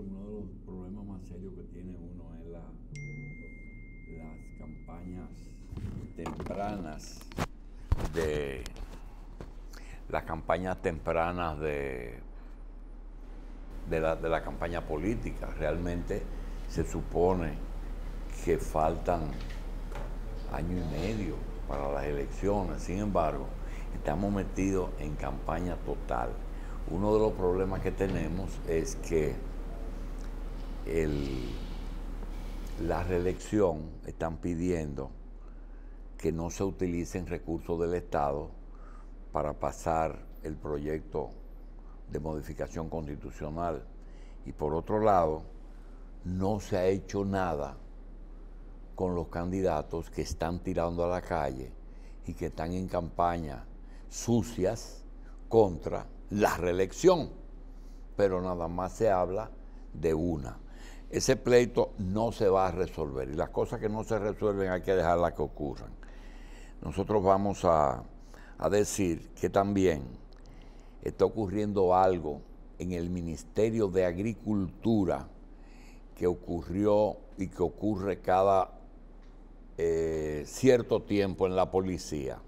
uno de los problemas más serios que tiene uno es la, las campañas tempranas de las campañas tempranas de, de, la, de la campaña política. Realmente se supone que faltan año y medio para las elecciones. Sin embargo, estamos metidos en campaña total. Uno de los problemas que tenemos es que la reelección están pidiendo que no se utilicen recursos del Estado para pasar el proyecto de modificación constitucional. Y por otro lado, no se ha hecho nada con los candidatos que están tirando a la calle y que están en campaña sucias contra la reelección. Pero nada más se habla de una. Ese pleito no se va a resolver y las cosas que no se resuelven hay que dejarlas que ocurran. Nosotros vamos a, a decir que también está ocurriendo algo en el Ministerio de Agricultura que ocurrió y que ocurre cada eh, cierto tiempo en la policía.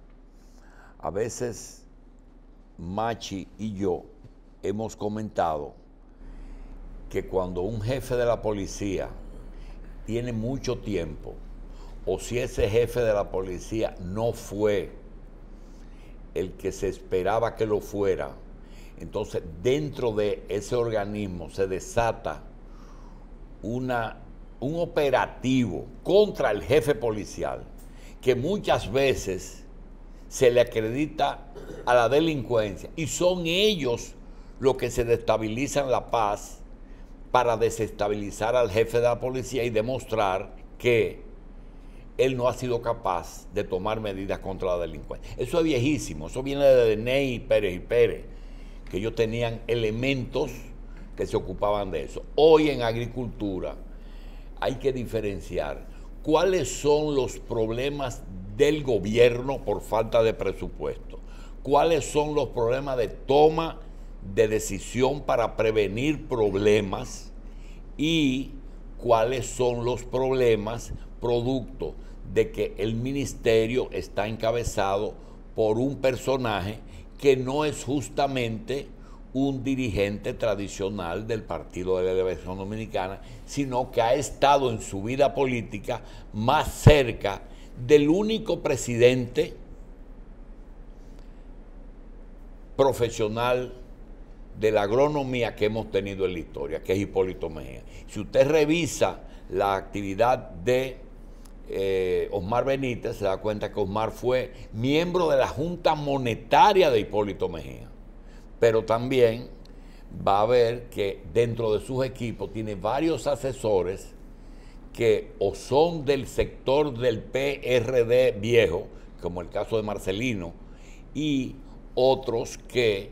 A veces Machi y yo hemos comentado que cuando un jefe de la policía tiene mucho tiempo, o si ese jefe de la policía no fue el que se esperaba que lo fuera, entonces dentro de ese organismo se desata una, un operativo contra el jefe policial que muchas veces se le acredita a la delincuencia y son ellos los que se destabilizan la paz para desestabilizar al jefe de la policía y demostrar que él no ha sido capaz de tomar medidas contra la delincuencia. Eso es viejísimo, eso viene de Ney Pérez y Pérez, que ellos tenían elementos que se ocupaban de eso. Hoy en agricultura hay que diferenciar cuáles son los problemas del gobierno por falta de presupuesto, cuáles son los problemas de toma de decisión para prevenir problemas y cuáles son los problemas producto de que el ministerio está encabezado por un personaje que no es justamente un dirigente tradicional del Partido de la Liberación Dominicana, sino que ha estado en su vida política más cerca del único presidente profesional de la agronomía que hemos tenido en la historia, que es Hipólito Mejía. Si usted revisa la actividad de eh, Osmar Benítez, se da cuenta que Osmar fue miembro de la Junta Monetaria de Hipólito Mejía. Pero también va a ver que dentro de sus equipos tiene varios asesores que o son del sector del PRD viejo, como el caso de Marcelino, y otros que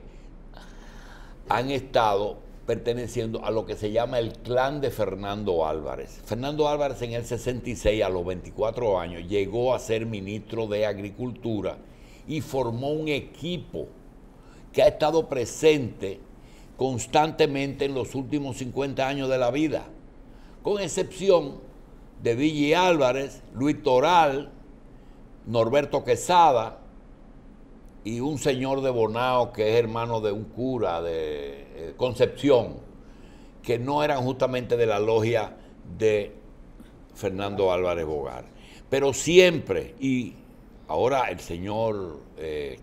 han estado perteneciendo a lo que se llama el clan de Fernando Álvarez. Fernando Álvarez en el 66, a los 24 años, llegó a ser ministro de Agricultura y formó un equipo que ha estado presente constantemente en los últimos 50 años de la vida, con excepción de Villi Álvarez, Luis Toral, Norberto Quesada, y un señor de Bonao que es hermano de un cura de eh, Concepción, que no eran justamente de la logia de Fernando Álvarez Bogar. Pero siempre, y ahora el señor, eh,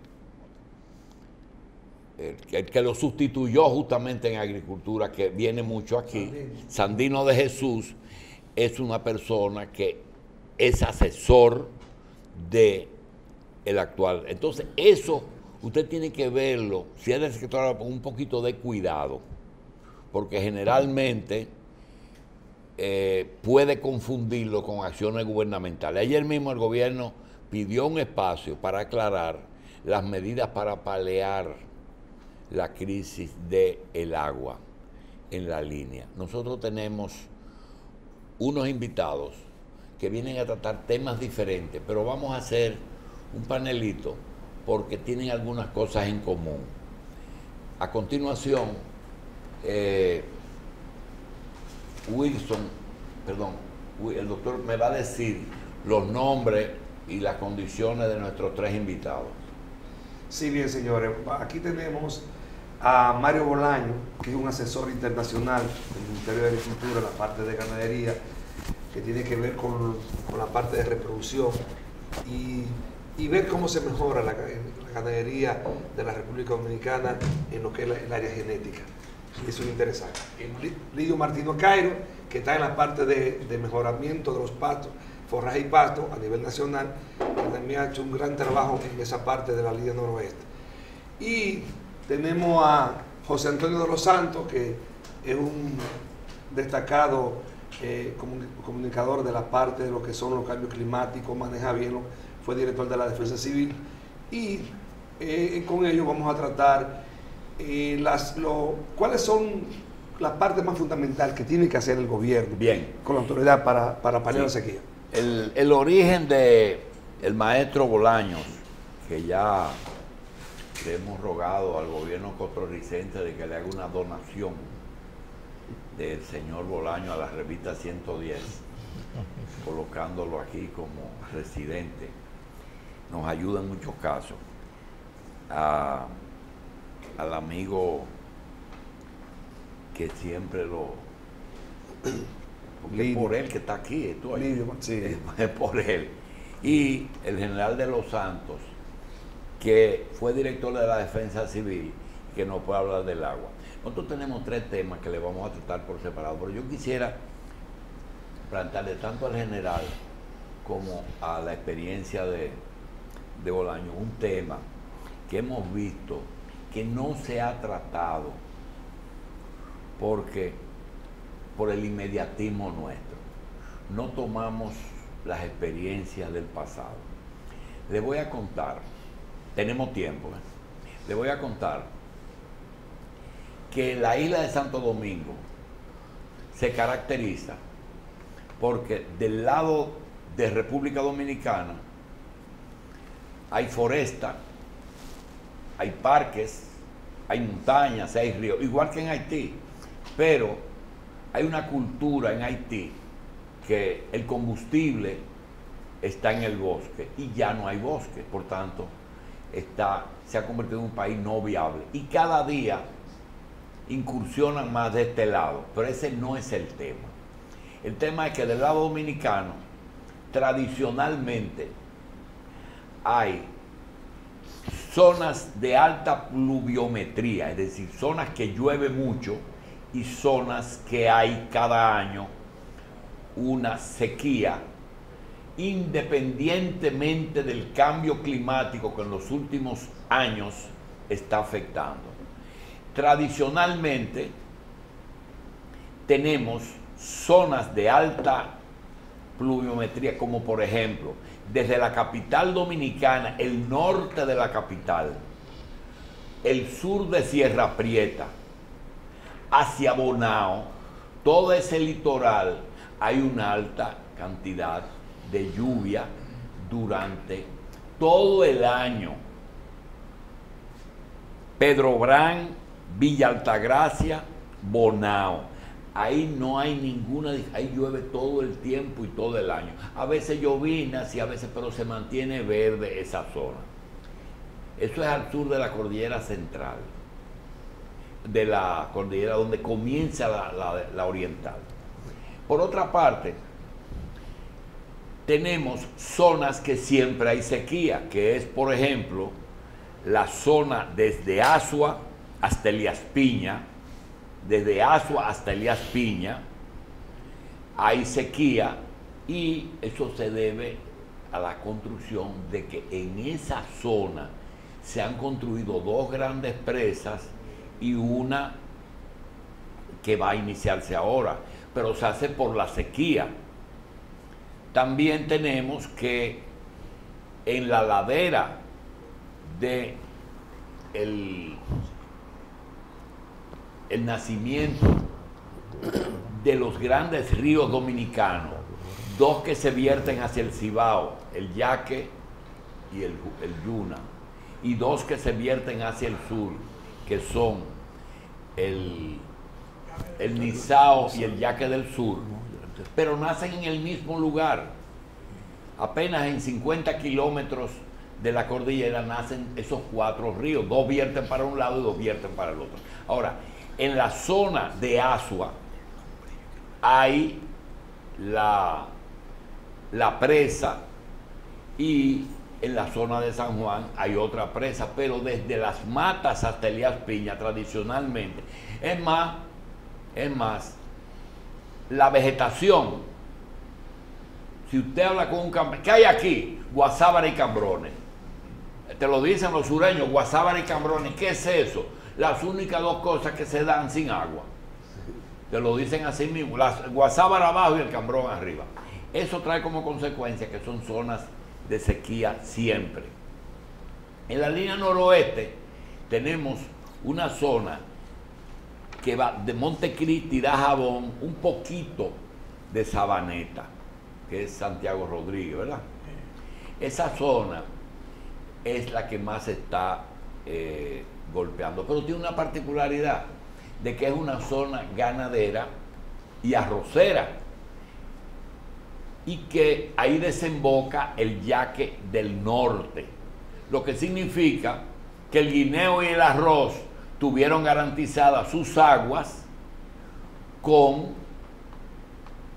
el, que lo sustituyó justamente en agricultura, que viene mucho aquí, Sandino de Jesús, es una persona que es asesor de el actual. Entonces, eso usted tiene que verlo, si es del sector, con un poquito de cuidado, porque generalmente eh, puede confundirlo con acciones gubernamentales. Ayer mismo el gobierno pidió un espacio para aclarar las medidas para palear la crisis del el agua en la línea. Nosotros tenemos unos invitados que vienen a tratar temas diferentes, pero vamos a hacer un panelito porque tienen algunas cosas en común. A continuación, eh, Wilson, perdón, el doctor me va a decir los nombres y las condiciones de nuestros tres invitados. Sí, bien, señores. Aquí tenemos a Mario Bolaño, que es un asesor internacional del Ministerio de Agricultura la parte de ganadería, que tiene que ver con, la parte de reproducción y, ver cómo se mejora la, ganadería de la República Dominicana en lo que es el área genética. Y eso es interesante. Lidio Martino Cairo, que está en la parte de, de mejoramiento de los pastos forraje y pasto a nivel nacional, también ha hecho un gran trabajo en esa parte de la línea noroeste. Y tenemos a José Antonio de los Santos, que es un destacado eh, comunicador de la parte de lo que son los cambios climáticos, maneja bien, fue director de la Defensa Civil. Y eh, con ellos vamos a tratar eh, las, lo, cuáles son las partes más fundamentales que tiene que hacer el gobierno bien. con la autoridad para, para paliar la sequía el, origen de el maestro Bolaños, que ya le hemos rogado al gobierno costarricense de que le haga una donación del señor Bolaño a la revista 110, colocándolo aquí como residente, nos ayuda en muchos casos. al amigo que siempre lo porque es por él que está aquí, esto es, por él. Y el general de los Santos, que fue director de la Defensa Civil, que nos puede hablar del agua. Nosotros tenemos tres temas que le vamos a tratar por separado, pero yo quisiera plantearle tanto al general como a la experiencia de, de Bolaño un tema que hemos visto que no se ha tratado porque por el inmediatismo nuestro. No tomamos las experiencias del pasado. Le voy a contar, tenemos tiempo, ¿eh? le voy a contar que la isla de Santo Domingo se caracteriza porque del lado de República Dominicana hay foresta, hay parques, hay montañas, hay ríos, igual que en Haití, pero hay una cultura en Haití que el combustible está en el bosque y ya no hay bosque, por tanto, está, se ha convertido en un país no viable. Y cada día incursionan más de este lado, pero ese no es el tema. El tema es que del lado dominicano, tradicionalmente, hay zonas de alta pluviometría, es decir, zonas que llueve mucho, y zonas que hay cada año una sequía, independientemente del cambio climático que en los últimos años está afectando. Tradicionalmente tenemos zonas de alta pluviometría, como por ejemplo, desde la capital dominicana, el norte de la capital, el sur de Sierra Prieta, hacia Bonao, todo ese litoral, hay una alta cantidad de lluvia durante todo el año. Pedro Brán, Villa Altagracia, Bonao. Ahí no hay ninguna, ahí llueve todo el tiempo y todo el año. A veces llovina, sí, a veces, pero se mantiene verde esa zona. Eso es al sur de la cordillera central de la cordillera donde comienza la, oriental. Por otra parte, tenemos zonas que siempre hay sequía, que es, por ejemplo, la zona desde Asua hasta Elías Piña, desde Asua hasta Elías Piña, hay sequía y eso se debe a la construcción de que en esa zona se han construido dos grandes presas y una que va a iniciarse ahora, pero se hace por la sequía. También tenemos que en la ladera de el, el nacimiento de los grandes ríos dominicanos, dos que se vierten hacia el Cibao, el Yaque y el, Yuna, y dos que se vierten hacia el sur, que son el el Nizao y el Yaque del Sur, pero nacen en el mismo lugar. Apenas en 50 kilómetros de la cordillera nacen esos cuatro ríos, dos vierten para un lado y dos vierten para el otro. Ahora, en la zona de Asua hay la, la presa y en la zona de San Juan hay otra presa, pero desde las matas hasta Elías Piña tradicionalmente. Es más, es más, la vegetación, si usted habla con un campeón, ¿qué hay aquí? Guasábara y cambrones. Te lo dicen los sureños, guasábara y cambrones. ¿Qué es eso? Las únicas dos cosas que se dan sin agua. Te lo dicen así mismo, las guasábara abajo y el cambrón arriba. Eso trae como consecuencia que son zonas de sequía siempre. En la línea noroeste tenemos una zona que va de Montecristi, da Jabón, un poquito de Sabaneta, que es Santiago Rodríguez, ¿verdad? Esa zona es la que más está eh, golpeando, pero tiene una particularidad de que es una zona ganadera y arrocera y que ahí desemboca el yaque del norte, lo que significa que el guineo y el arroz tuvieron garantizadas sus aguas con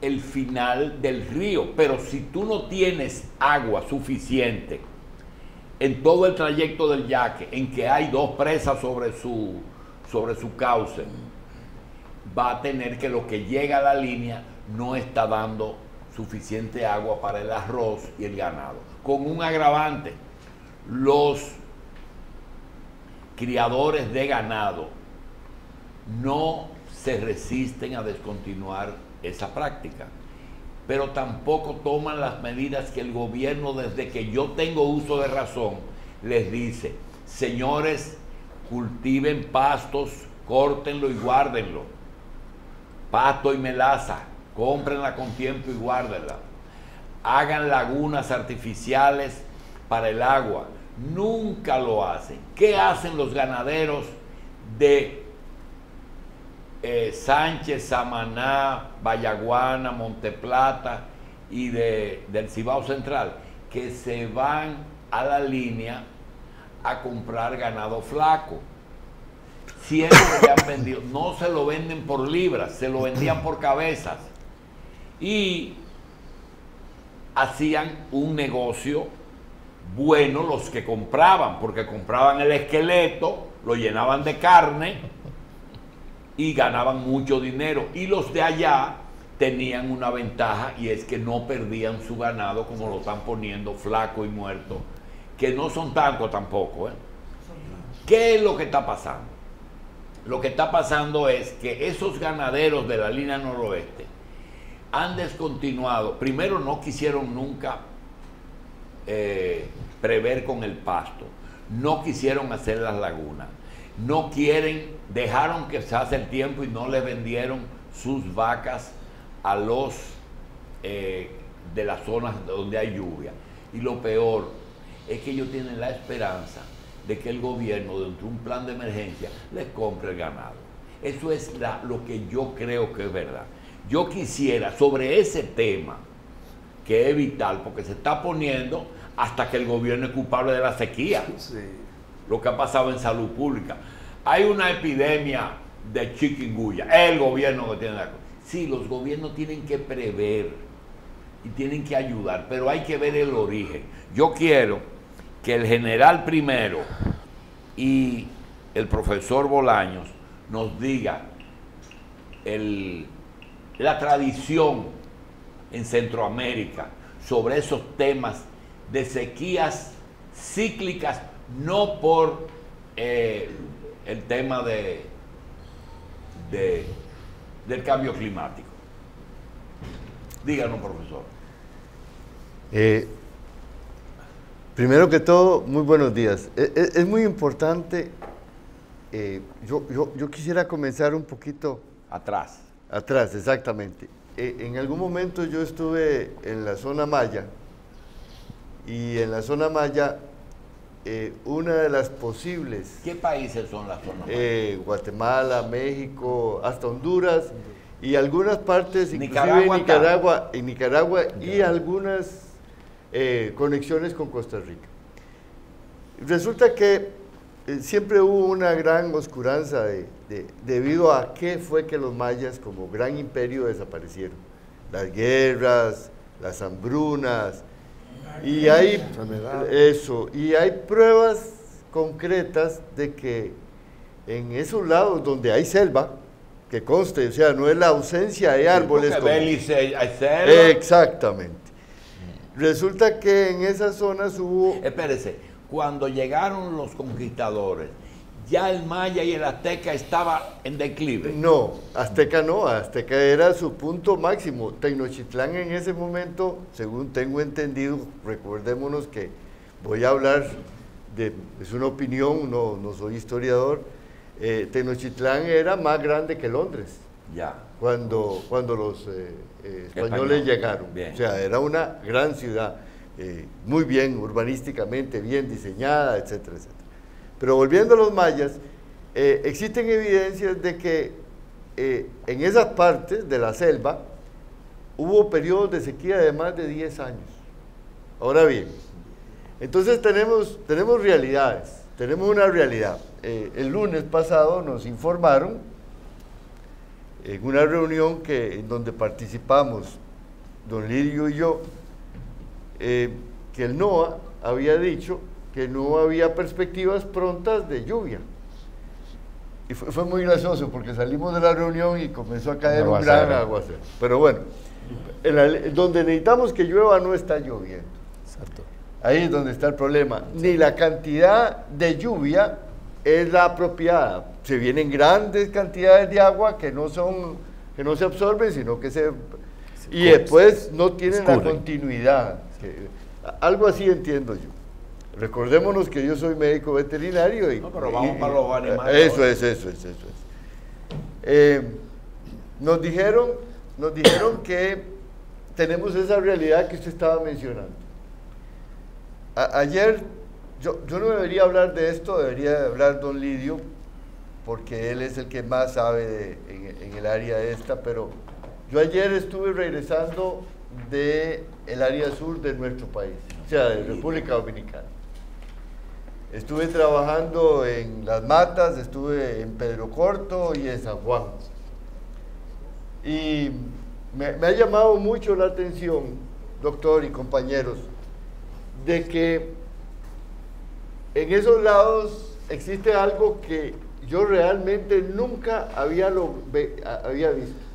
el final del río, pero si tú no tienes agua suficiente en todo el trayecto del yaque, en que hay dos presas sobre su, sobre su cauce, va a tener que lo que llega a la línea no está dando suficiente agua para el arroz y el ganado. Con un agravante, los criadores de ganado no se resisten a descontinuar esa práctica, pero tampoco toman las medidas que el gobierno, desde que yo tengo uso de razón, les dice, señores, cultiven pastos, córtenlo y guárdenlo. Pasto y melaza, cómprenla con tiempo y guárdenla. Hagan lagunas artificiales para el agua. Nunca lo hacen. ¿Qué hacen los ganaderos de eh, Sánchez, Samaná, Vallaguana, Monteplata y de, del Cibao Central? Que se van a la línea a comprar ganado flaco. Siempre han vendido, no se lo venden por libras, se lo vendían por cabezas y hacían un negocio bueno los que compraban, porque compraban el esqueleto, lo llenaban de carne y ganaban mucho dinero. Y los de allá tenían una ventaja y es que no perdían su ganado como lo están poniendo flaco y muerto, que no son tantos tampoco. ¿eh? ¿Qué es lo que está pasando? Lo que está pasando es que esos ganaderos de la línea noroeste, han descontinuado, primero no quisieron nunca eh, prever con el pasto, no quisieron hacer las lagunas, no quieren, dejaron que se hace el tiempo y no le vendieron sus vacas a los eh, de las zonas donde hay lluvia. Y lo peor es que ellos tienen la esperanza de que el gobierno, dentro de un plan de emergencia, les compre el ganado. Eso es lo que yo creo que es verdad. Yo quisiera sobre ese tema, que es vital, porque se está poniendo hasta que el gobierno es culpable de la sequía. Lo que ha pasado en salud pública. Hay una epidemia de chikungunya, el gobierno que tiene la cosa. Sí, los gobiernos tienen que prever y tienen que ayudar, pero hay que ver el origen. Yo quiero que el general primero y el profesor Bolaños nos diga el la tradición en Centroamérica sobre esos temas de sequías cíclicas, no por eh, el tema de, del cambio climático. Díganos, profesor. Eh, primero que todo, muy buenos días. E, e, es, muy importante, eh, yo, yo quisiera comenzar un poquito atrás Atrás, exactamente. E, en algún momento yo estuve en la zona maya y en la zona maya eh, una de las posibles. ¿Qué países son las zonas? Eh, Guatemala, México, hasta Honduras y algunas partes, Nicaragua inclusive Nicaragua, en Nicaragua y algunas eh, conexiones con Costa Rica. Resulta que siempre hubo una gran oscuranza de, de- debido a qué fue que los mayas como gran imperio desaparecieron. Las guerras, las hambrunas, y hay eso, y hay pruebas concretas de que en esos lados donde hay selva, que conste, o sea, no es la ausencia de árboles. Como- Belice hay selva. Exactamente. Resulta que en esas zonas hubo Espérese, cuando llegaron los conquistadores, ya el maya y el azteca estaba en declive. No, Azteca no, Azteca era su punto máximo. Tenochtitlán en ese momento, según tengo entendido, recordémonos que voy a hablar de, es una opinión, no, no soy historiador, eh, Tenochtitlán era más grande que Londres Ya. cuando, cuando los eh, eh, españoles Español. llegaron. Bien. O sea, era una gran ciudad, eh, muy bien urbanísticamente, bien diseñada, etcétera, etcétera. Pero volviendo a los mayas, eh, existen evidencias de que eh, en esas partes de la selva hubo periodos de sequía de más de 10 años. Ahora bien, entonces tenemos, tenemos realidades, tenemos una realidad. Eh, el lunes pasado nos informaron en una reunión que, en donde participamos don Lirio y yo, que el NOA había dicho que no había perspectivas prontas de lluvia. Y fue, fue muy gracioso porque salimos de la reunión y comenzó a caer un gran Aguacero. aguacero. Pero bueno, en la- donde necesitamos que llueva no está lloviendo. Exacto. Ahí es donde está el problema. Ni la cantidad de lluvia es la apropiada. Se vienen grandes cantidades de agua que no son, que no se absorben, sino que se y después no tienen la continuidad. que- algo así entiendo yo. Recordémonos que yo soy médico veterinario y No, pero vamos y- para los animales Eso ahora. es, eso es, eso es. Eh, nos dijeron, nos dijeron que tenemos esa realidad que usted estaba mencionando. A- ayer, yo, yo no debería hablar de esto, debería hablar don Lidio, porque él es el que más sabe de- en, en el área esta, pero yo ayer estuve regresando del el área sur de nuestro país, o sea, de República Dominicana. Estuve trabajando en Las Matas, estuve en Pedro Corto y en San Juan. Y me, me ha llamado mucho la atención, doctor y compañeros, de que en esos lados existe algo que yo realmente nunca había, lo, visto.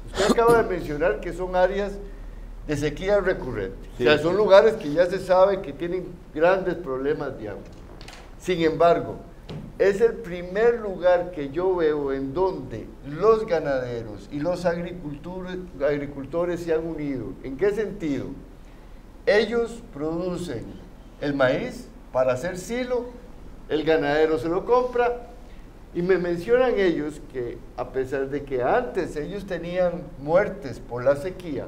Usted acaba de mencionar que son áreas de sequía recurrente. Sí, o sea, son lugares que ya se sabe que tienen grandes problemas de agua. Sin embargo, es el primer lugar que yo veo en donde los ganaderos y los agricultores, se han unido. ¿En qué sentido? Ellos producen el maíz para hacer silo, el ganadero se lo compra y me mencionan ellos que a pesar de que antes ellos tenían muertes por la sequía,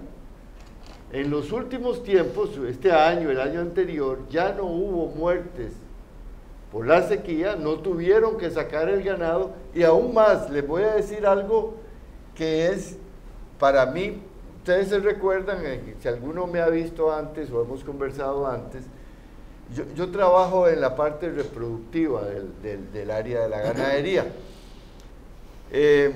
en los últimos tiempos, este año, el año anterior, ya no hubo muertes por la sequía, no tuvieron que sacar el ganado y aún más, les voy a decir algo que es para mí, ustedes se recuerdan, eh, si alguno me ha visto antes o hemos conversado antes, yo, yo trabajo en la parte reproductiva del, del- del área de la ganadería. Eh,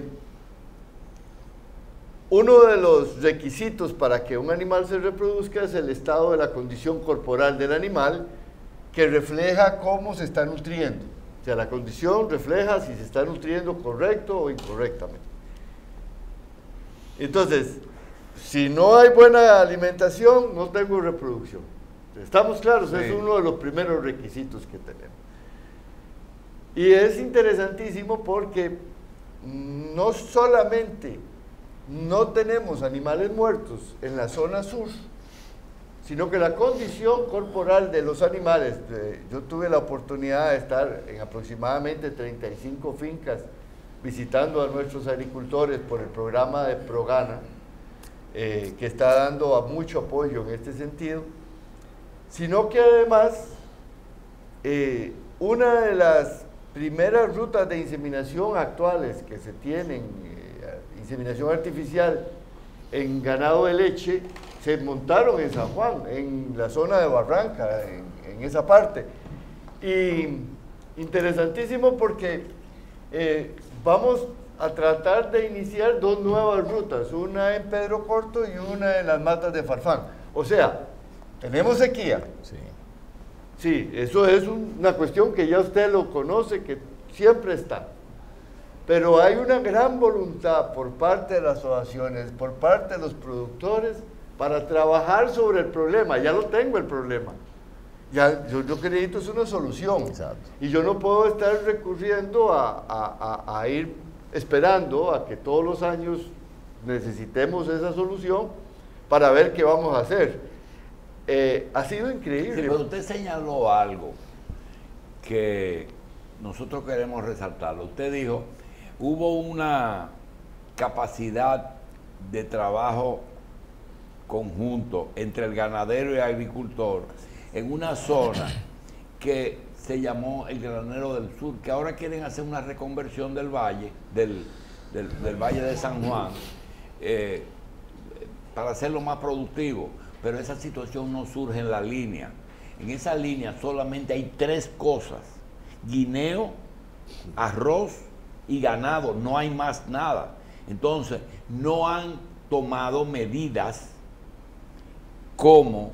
uno de los requisitos para que un animal se reproduzca es el estado de la condición corporal del animal que refleja cómo se está nutriendo. O sea, la condición refleja si se está nutriendo correcto o incorrectamente. Entonces, si no hay buena alimentación, no tengo reproducción. ¿Estamos claros? Es uno de los primeros requisitos que tenemos. Y es interesantísimo porque no solamente no tenemos animales muertos en la zona sur, sino que la condición corporal de los animales, yo tuve la oportunidad de estar en aproximadamente 35 fincas visitando a nuestros agricultores por el programa de Progana, eh, que está dando mucho apoyo en este sentido, sino que además eh, una de las primeras rutas de inseminación actuales que se tienen, eh, inseminación artificial en ganado de leche, se montaron en San Juan, en la zona de Barranca, en, en esa parte. Y interesantísimo porque eh, vamos a tratar de iniciar dos nuevas rutas, una en Pedro Corto y una en las matas de Farfán. O sea, tenemos sequía. Sí. Sí, eso es una cuestión que ya usted lo conoce, que siempre está. Pero hay una gran voluntad por parte de las asociaciones, por parte de los productores, para trabajar sobre el problema. Ya lo tengo el problema. Ya, yo, yo necesito es una solución. Exacto. Y yo no puedo estar recurriendo a, a- a- a ir esperando a que todos los años necesitemos esa solución para ver qué vamos a hacer. Eh, ha sido Sí, increíble. pero usted señaló algo que nosotros queremos resaltarlo. Usted dijo, hubo una capacidad de trabajo conjunto entre el ganadero y el agricultor en una zona que se llamó el granero del sur, que ahora quieren hacer una reconversión del valle, del, del- valle de San Juan, eh, para hacerlo más productivo, pero esa situación no surge en la línea. En esa línea solamente hay tres cosas, guineo, arroz y ganado, no hay más nada. Entonces, no han tomado medidas como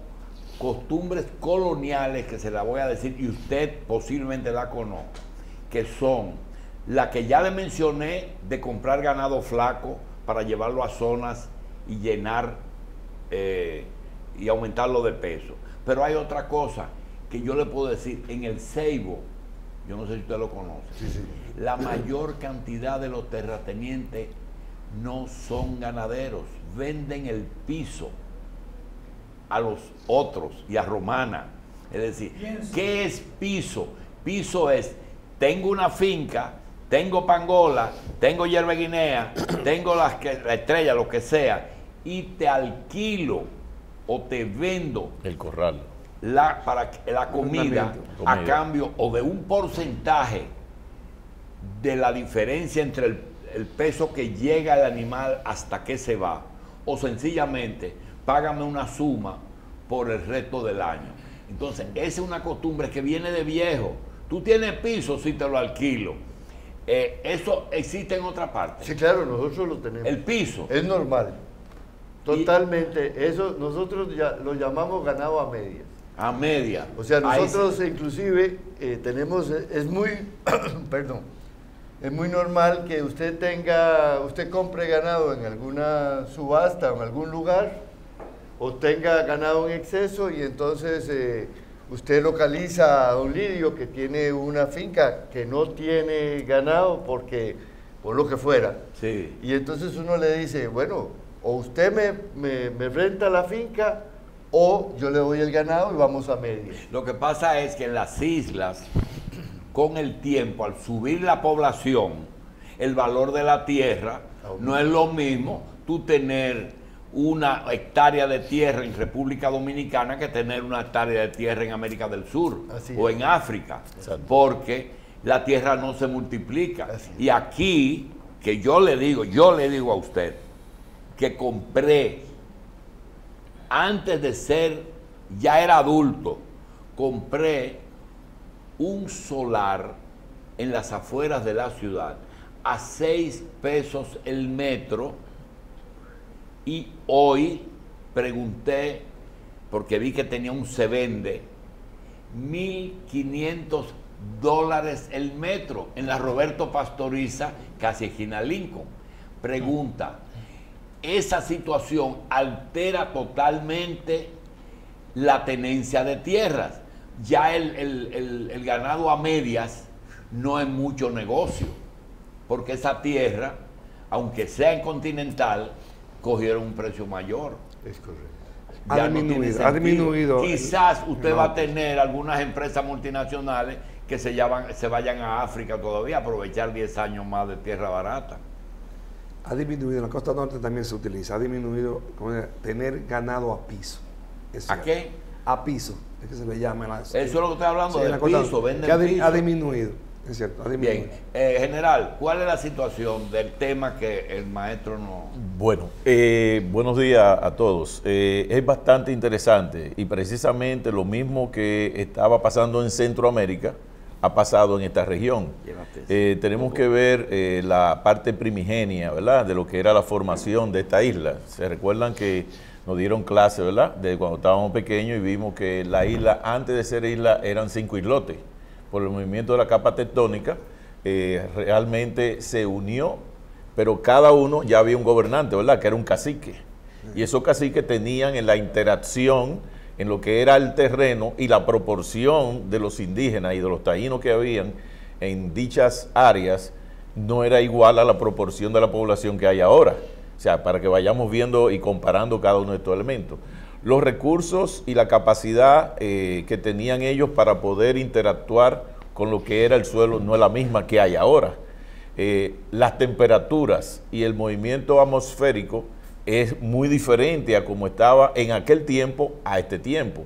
costumbres coloniales, que se la voy a decir, y usted posiblemente la conozca, que son la que ya le mencioné de comprar ganado flaco para llevarlo a zonas y llenar eh, y aumentarlo de peso. Pero hay otra cosa que yo le puedo decir, en el Ceibo, yo no sé si usted lo conoce, la mayor cantidad de los terratenientes no son ganaderos, venden el piso a los otros y a Romana. Es decir, ¿qué es piso? Piso es, tengo una finca, tengo pangola, tengo hierba guinea, tengo las que, la estrella, lo que sea, y te alquilo o te vendo El corral. la, para que- la comida a cambio o de un porcentaje de la diferencia entre el, el peso que llega al animal hasta que se va, o sencillamente págame una suma por el resto del año. Entonces, esa es una costumbre que viene de viejo. Tú tienes piso si te lo alquilo. Eh, eso existe en otra parte. Sí, claro, nosotros lo tenemos. El piso. Es normal. Totalmente. Eso nosotros ya lo llamamos ganado a medias. A media. O sea, nosotros inclusive eh, tenemos, eh, es muy, perdón, es muy normal que usted tenga, usted compre ganado en alguna subasta o en algún lugar, o tenga ganado en exceso y entonces eh, usted localiza a don Lidio que tiene una finca que no tiene ganado porque, por lo que fuera. Sí. Y entonces uno le dice, bueno, o usted me, me- me renta la finca o yo le doy el ganado y vamos a media. Lo que pasa es que en las islas, con el tiempo, al subir la población, el valor de la tierra no es lo mismo tú tener una hectárea de tierra en República Dominicana que tener una hectárea de tierra en América del Sur Así o es. en África, Exacto. porque la tierra no se multiplica. Y aquí, que yo le digo, yo le digo a usted, que compré antes de ser, ya era adulto, compré un solar en las afueras de la ciudad a 6 pesos el metro y hoy pregunté, porque vi que tenía un se vende, 1.500 dólares el metro en la Roberto Pastoriza, casi esquina Lincoln. Pregunta, esa situación altera totalmente la tenencia de tierras. Ya el, el- el- el ganado a medias no es mucho negocio, porque esa tierra, aunque sea en continental, cogieron un precio mayor. Es correcto. Ha no disminuido, ha disminuido. Quizás usted No. va a tener algunas empresas multinacionales que se, llaman- se vayan a África todavía a aprovechar 10 años más de tierra barata. Ha disminuido, en la costa norte también se utiliza, ha disminuido tener ganado a piso. Es ¿A cierto. qué? a piso, es que se le llama. La, Eso es lo que estoy hablando sí, del la piso, venden que ha, di- piso. ha disminuido, es cierto. Bien, eh, general, ¿cuál es la situación del tema que el maestro no... Bueno, eh, buenos días a todos. Eh, es bastante interesante y precisamente lo mismo que estaba pasando en Centroamérica ha pasado en esta región. Eh, tenemos que ver eh, la parte primigenia, ¿verdad? De lo que era la formación de esta isla. Se recuerdan que nos dieron clase, ¿verdad? De cuando estábamos pequeños y vimos que la isla, antes de ser isla, eran cinco islotes. Por el movimiento de la capa tectónica, eh, realmente se unió, pero cada uno ya había un gobernante, ¿verdad? Que era un cacique. Y esos caciques tenían en la interacción en lo que era el terreno y la proporción de los indígenas y de los taínos que habían en dichas áreas no era igual a la proporción de la población que hay ahora. O sea, para que vayamos viendo y comparando cada uno de estos elementos. Los recursos y la capacidad eh, que tenían ellos para poder interactuar con lo que era el suelo no es la misma que hay ahora. Eh, las temperaturas y el movimiento atmosférico es muy diferente a como estaba en aquel tiempo a este tiempo.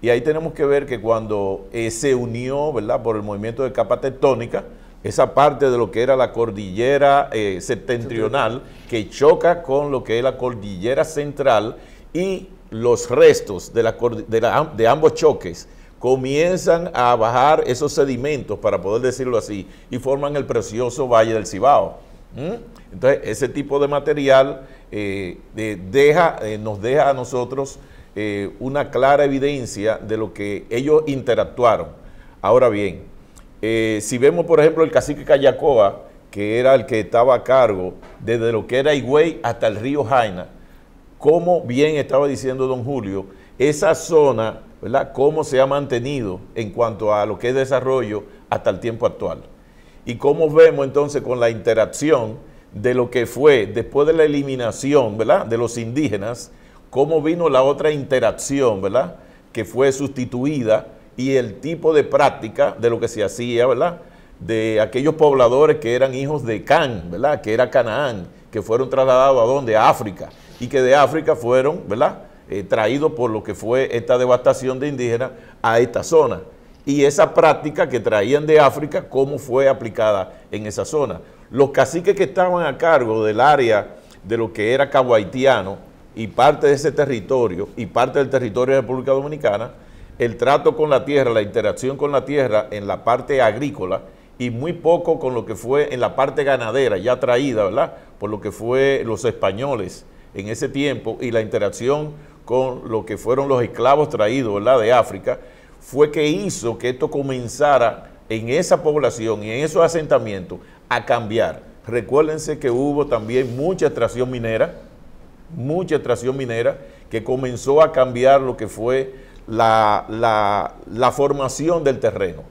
Y ahí tenemos que ver que cuando eh, se unió, ¿verdad?, por el movimiento de capa tectónica, esa parte de lo que era la cordillera eh, septentrional, que choca con lo que es la cordillera central y los restos de, de, ambos choques comienzan a bajar esos sedimentos, para poder decirlo así, y forman el precioso Valle del Cibao. Entonces, ese tipo de material eh, de- deja, eh, nos deja a nosotros eh, una clara evidencia de lo que ellos interactuaron. Ahora bien, si vemos, por ejemplo, el cacique Cayacoa, que era el que estaba a cargo desde lo que era Higüey hasta el río Jaina, como bien estaba diciendo don Julio, esa zona, ¿verdad? Cómo se ha mantenido en cuanto a lo que es desarrollo hasta el tiempo actual. Y cómo vemos entonces con la interacción de lo que fue después de la eliminación, ¿verdad? De los indígenas, cómo vino la otra interacción, ¿verdad? Que fue sustituida y el tipo de práctica de lo que se hacía, ¿verdad? De aquellos pobladores que eran hijos de Can, ¿verdad? Que era Canaán, que fueron trasladados a dónde? A África. Y que de África fueron, ¿verdad? Eh, traídos por lo que fue esta devastación de indígenas a esta zona. Y esa práctica que traían de África, ¿cómo fue aplicada en esa zona? Los caciques que estaban a cargo del área de lo que era Cabo Haitiano y parte de ese territorio y parte del territorio de República Dominicana, el trato con la tierra, la interacción con la tierra en la parte agrícola y muy poco con lo que fue en la parte ganadera, ya traída, ¿verdad? Por lo que fue los españoles en ese tiempo y la interacción con lo que fueron los esclavos traídos. De África, fue que hizo que esto comenzara en esa población y en esos asentamientos a cambiar. Recuérdense que hubo también mucha extracción minera, mucha extracción minera que comenzó a cambiar lo que fue la, formación del terreno,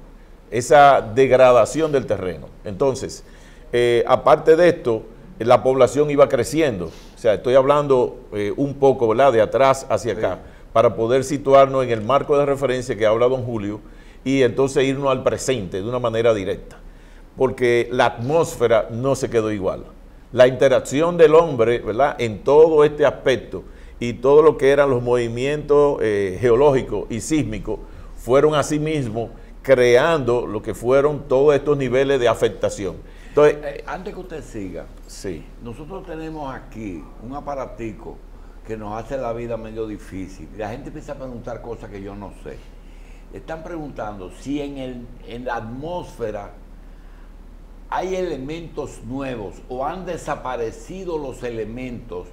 esa degradación del terreno. Entonces, eh, aparte de esto, la población iba creciendo. O sea, estoy hablando eh, un poco, ¿verdad?, de atrás hacia acá, para poder situarnos en el marco de referencia que habla don Julio y entonces irnos al presente de una manera directa. Porque la atmósfera no se quedó igual. La interacción del hombre, ¿verdad?, en todo este aspecto y todo lo que eran los movimientos eh, geológicos y sísmicos fueron asimismo creando lo que fueron todos estos niveles de afectación. Entonces, Eh, antes que usted siga, sí, nosotros tenemos aquí un aparatico que nos hace la vida medio difícil. La gente empieza a preguntar cosas que yo no sé. Están preguntando si en, el, en la atmósfera hay elementos nuevos o han desaparecido los elementos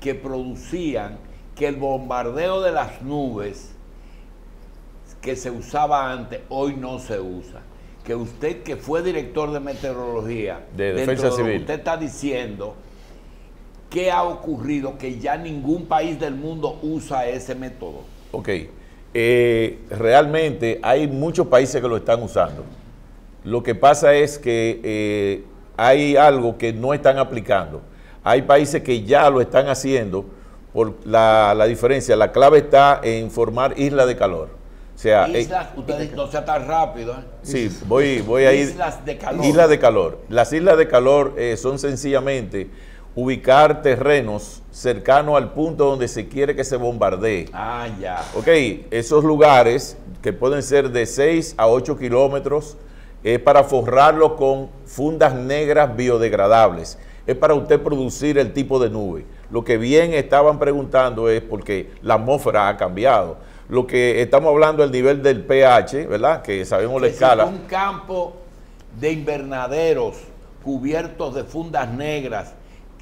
que producían que el bombardeo de las nubes que se usaba antes hoy no se usa. Que usted que fue director de meteorología, De Defensa que Civil. usted está diciendo, ¿qué ha ocurrido que ya ningún país del mundo usa ese método? ok. Eh, realmente hay muchos países que lo están usando. Lo que pasa es que eh, hay algo que no están aplicando. Hay países que ya lo están haciendo por la, la diferencia. La clave está en formar islas de calor. Eh, Islas, no sea tan rápido. ¿eh? Sí, voy, voy a ir. Islas de calor. Islas de calor. Las islas de calor eh, son sencillamente ubicar terrenos cercanos al punto donde se quiere que se bombardee. Ah, ya. Ok, esos lugares que pueden ser de 6 a 8 kilómetros es para forrarlo con fundas negras biodegradables. Es para usted producir el tipo de nube. Lo que bien estaban preguntando es porque la atmósfera ha cambiado. Lo que estamos hablando es el nivel del pH, ¿verdad? Que sabemos la Que escala. un campo de invernaderos cubiertos de fundas negras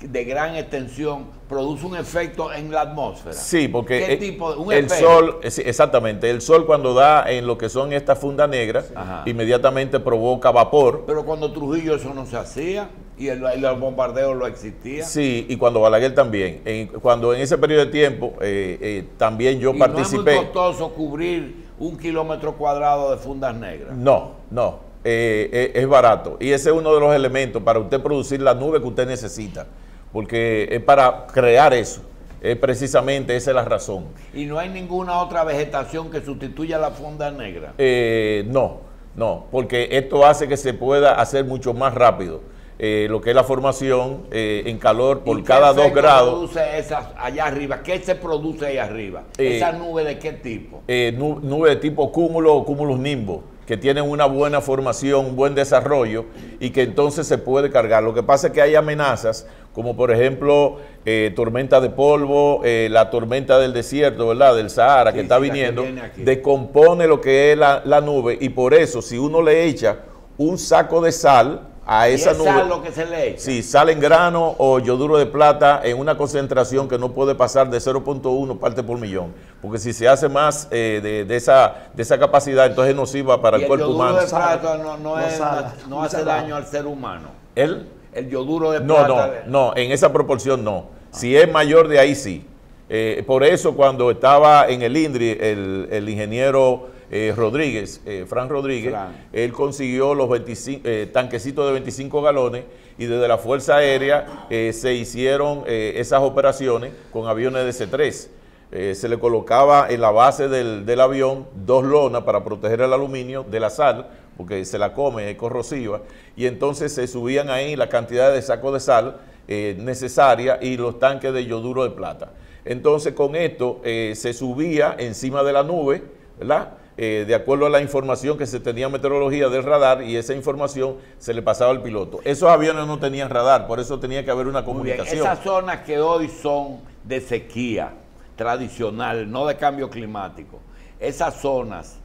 de gran extensión produce un efecto en la atmósfera. Sí, porque ¿Qué el, tipo de- un el sol, exactamente, el sol cuando da en lo que son estas fundas negras, inmediatamente provoca vapor. Pero cuando Trujillo eso no se hacía y el, bombardeo lo existía. Sí, y cuando Balaguer también. En- cuando en ese periodo de tiempo eh, eh, también yo y participé. no es muy costoso cubrir un kilómetro cuadrado de fundas negras. No, no, eh, eh, es barato. Y ese es uno de los elementos para usted producir la nube que usted necesita. Porque es para crear eso. Es precisamente esa es la razón. Y no hay ninguna otra vegetación que sustituya la funda negra. Eh, no, no, porque esto hace que se pueda hacer mucho más rápido. eh, lo que es la formación eh, en calor ¿Y por qué cada dos grados. produce esas allá arriba? ¿Qué se produce allá arriba? Eh, ¿Esa nube de qué tipo? eh, nu- nube de tipo cúmulo o cúmulus nimbo, que tienen una buena formación, un buen desarrollo y que entonces se puede cargar. Lo que pasa es que hay amenazas, como por ejemplo eh, tormenta de polvo, eh, la tormenta del desierto, ¿verdad? Del Sahara Sí, que está sí, la que viniendo, decompone lo que es la, la nube y por eso si uno le echa un saco de sal a ¿Y esa es nube... sal lo que se le echa? Sí, sal en grano o yoduro de plata en una concentración que no puede pasar de 0.1 parte por millón. Porque si se hace más eh, de, de esa, de esa capacidad, entonces es nociva para Y el cuerpo yoduro humano. de plata no, no, No es- sala, no no hace daño al ser humano. ¿Él? El yoduro de No, plata. no, de- no, en esa proporción no. Si es mayor de ahí, sí. Eh, por eso cuando estaba en el INDRI, el, el ingeniero eh, Rodríguez, eh, Fran Rodríguez, él consiguió los 25, eh, tanquecitos de 25 galones y desde la Fuerza Aérea eh, se hicieron esas operaciones con aviones de C-3. Eh, se le colocaba en la base del, del avión dos lonas para proteger el aluminio de la sal, porque se la come, es corrosiva, y entonces se subían ahí la cantidad de sacos de sal eh, necesaria y los tanques de yoduro de plata. Entonces con esto eh, se subía encima de la nube, ¿verdad? Eh, de acuerdo a la información que se tenía en meteorología del radar y esa información se le pasaba al piloto. Esos aviones no tenían radar, por eso tenía que haber una comunicación. Esas zonas que hoy son de sequía tradicional, no de cambio climático, esas zonas,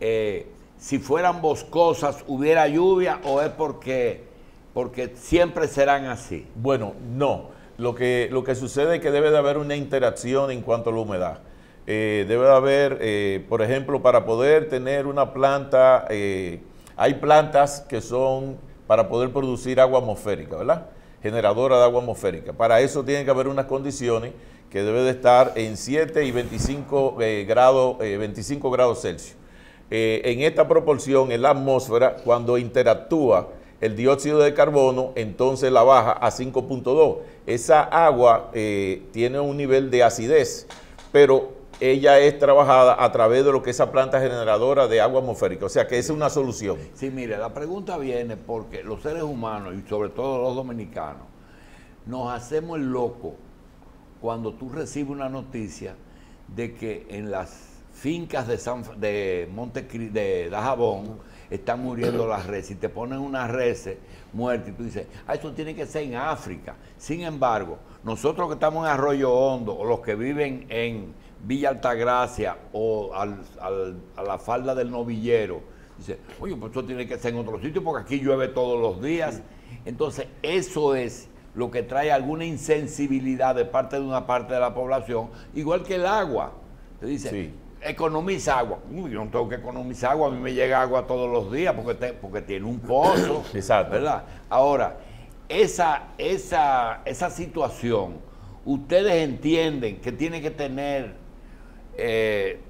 eh, si fueran boscosas, ¿hubiera lluvia o es porque, porque siempre serán así? Bueno, no. Lo que, lo que sucede es que debe de haber una interacción en cuanto a la humedad. Eh, debe de haber, eh, por ejemplo, para poder tener una planta, eh, hay plantas que son para poder producir agua atmosférica, ¿verdad? Generadora de agua atmosférica. Para eso tiene que haber unas condiciones que debe de estar en 7 y 25 eh, grados, eh, 25 grados Celsius. Eh, en esta proporción en la atmósfera, cuando interactúa el dióxido de carbono, entonces la baja a 5.2. Esa agua eh, tiene un nivel de acidez, pero ella es trabajada a través de lo que es esa planta generadora de agua atmosférica. O sea que es una solución. Sí, mire, la pregunta viene porque los seres humanos, y sobre todo los dominicanos, nos hacemos el loco cuando tú recibes una noticia de que en las fincas de, San, de Monte de Dajabón están muriendo las reses y te ponen unas reses muertas y tú dices, ah, eso tiene que ser en África. Sin embargo, nosotros que estamos en Arroyo Hondo o los que viven en Villa Altagracia o al- al- a la falda del novillero, dice, oye, pues eso tiene que ser en otro sitio porque aquí llueve todos los días. Entonces, eso es lo que trae alguna insensibilidad de parte de una parte de la población, igual que el agua. Te dice, Sí. Economiza agua. Uy, yo no tengo que economizar agua, a mí me llega agua todos los días porque, te- porque tiene un pozo. Exacto. ¿Verdad? Ahora, esa, esa, esa situación, ustedes entienden que tiene que tener, eh,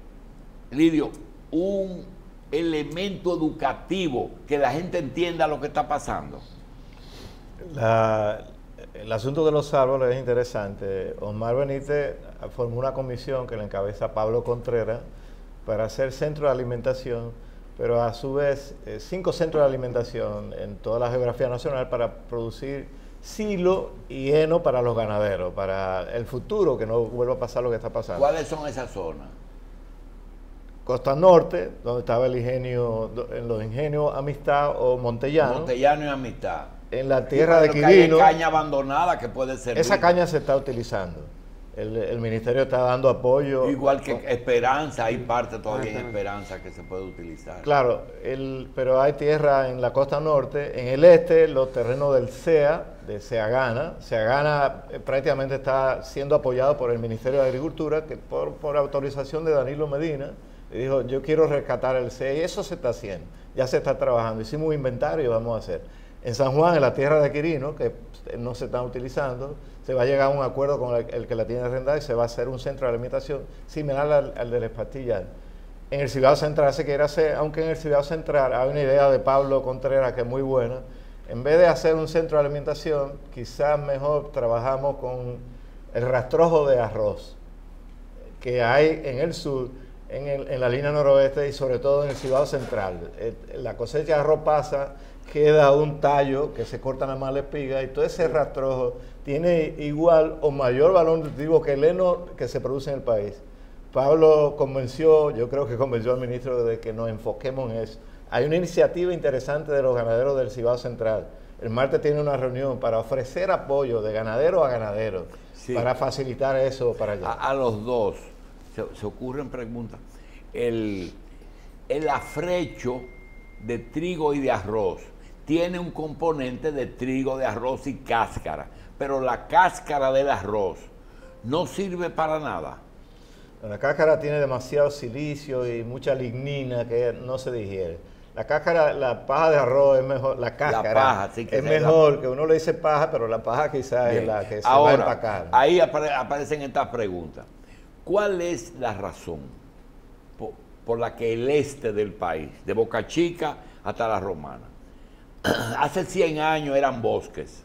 Lidio, un elemento educativo que la gente entienda lo que está pasando. La- el asunto de los árboles es interesante. Omar Benítez formó una comisión que la encabeza Pablo Contreras para hacer centros de alimentación, pero a su vez eh, cinco centros de alimentación en toda la geografía nacional para producir silo y heno para los ganaderos, para el futuro, que no vuelva a pasar lo que está pasando. ¿Cuáles son esas zonas? Costa Norte, donde estaba el ingenio, en los ingenios Amistad o Montellano. Montellano y Amistad. En la tierra de que hay Quirino. caña abandonada que puede ser. Esa caña se está utilizando. El, el ministerio está dando apoyo. Igual que Esperanza, hay parte todavía en Esperanza que se puede utilizar. Claro, el, pero hay tierra en la costa norte. En el este, los terrenos del CEA, de Seagana. Seagana eh, prácticamente está siendo apoyado por el Ministerio de Agricultura, que por, por autorización de Danilo Medina, le dijo, yo quiero rescatar el CEA. Y eso se está haciendo, ya se está trabajando. Hicimos un inventario y vamos a hacer. En San Juan, en la tierra de Quirino, que no se están utilizando, se va a llegar a un acuerdo con el, que la tiene arrendada y se va a hacer un centro de alimentación similar al, al de las. En el Cibao Central se quiere hacer, aunque en el Cibao Central hay una idea de Pablo Contreras que es muy buena. En vez de hacer un centro de alimentación, quizás mejor trabajamos con el rastrojo de arroz que hay en el sur, en, el- en la línea noroeste y sobre todo en el Cibao Central. Eh, La cosecha de arroz pasa, queda un tallo que se corta nada más la espiga y todo ese rastrojo tiene igual o mayor valor nutritivo que el heno que se produce en el país. Pablo convenció, yo creo que convenció al ministro de que nos enfoquemos en eso. Hay una iniciativa interesante de los ganaderos del Cibao Central. El martes tiene una reunión para ofrecer apoyo de ganadero a ganadero Sí. para facilitar eso para allá. A, a los dos se, se ocurren preguntas. El, el afrecho de trigo y de arroz tiene un componente de trigo, de arroz y cáscara, pero la cáscara del arroz no sirve para nada. La cáscara tiene demasiado silicio y mucha lignina que no se digiere. La cáscara, la paja de arroz es mejor, la cáscara paja, sí, que es mejor, que uno le dice paja, pero la paja quizás es la que se va a empacar. ahí apare- aparecen estas preguntas. ¿Cuál es la razón po- por, la que el este del país, de Boca Chica hasta la Romana, hace 100 años eran bosques?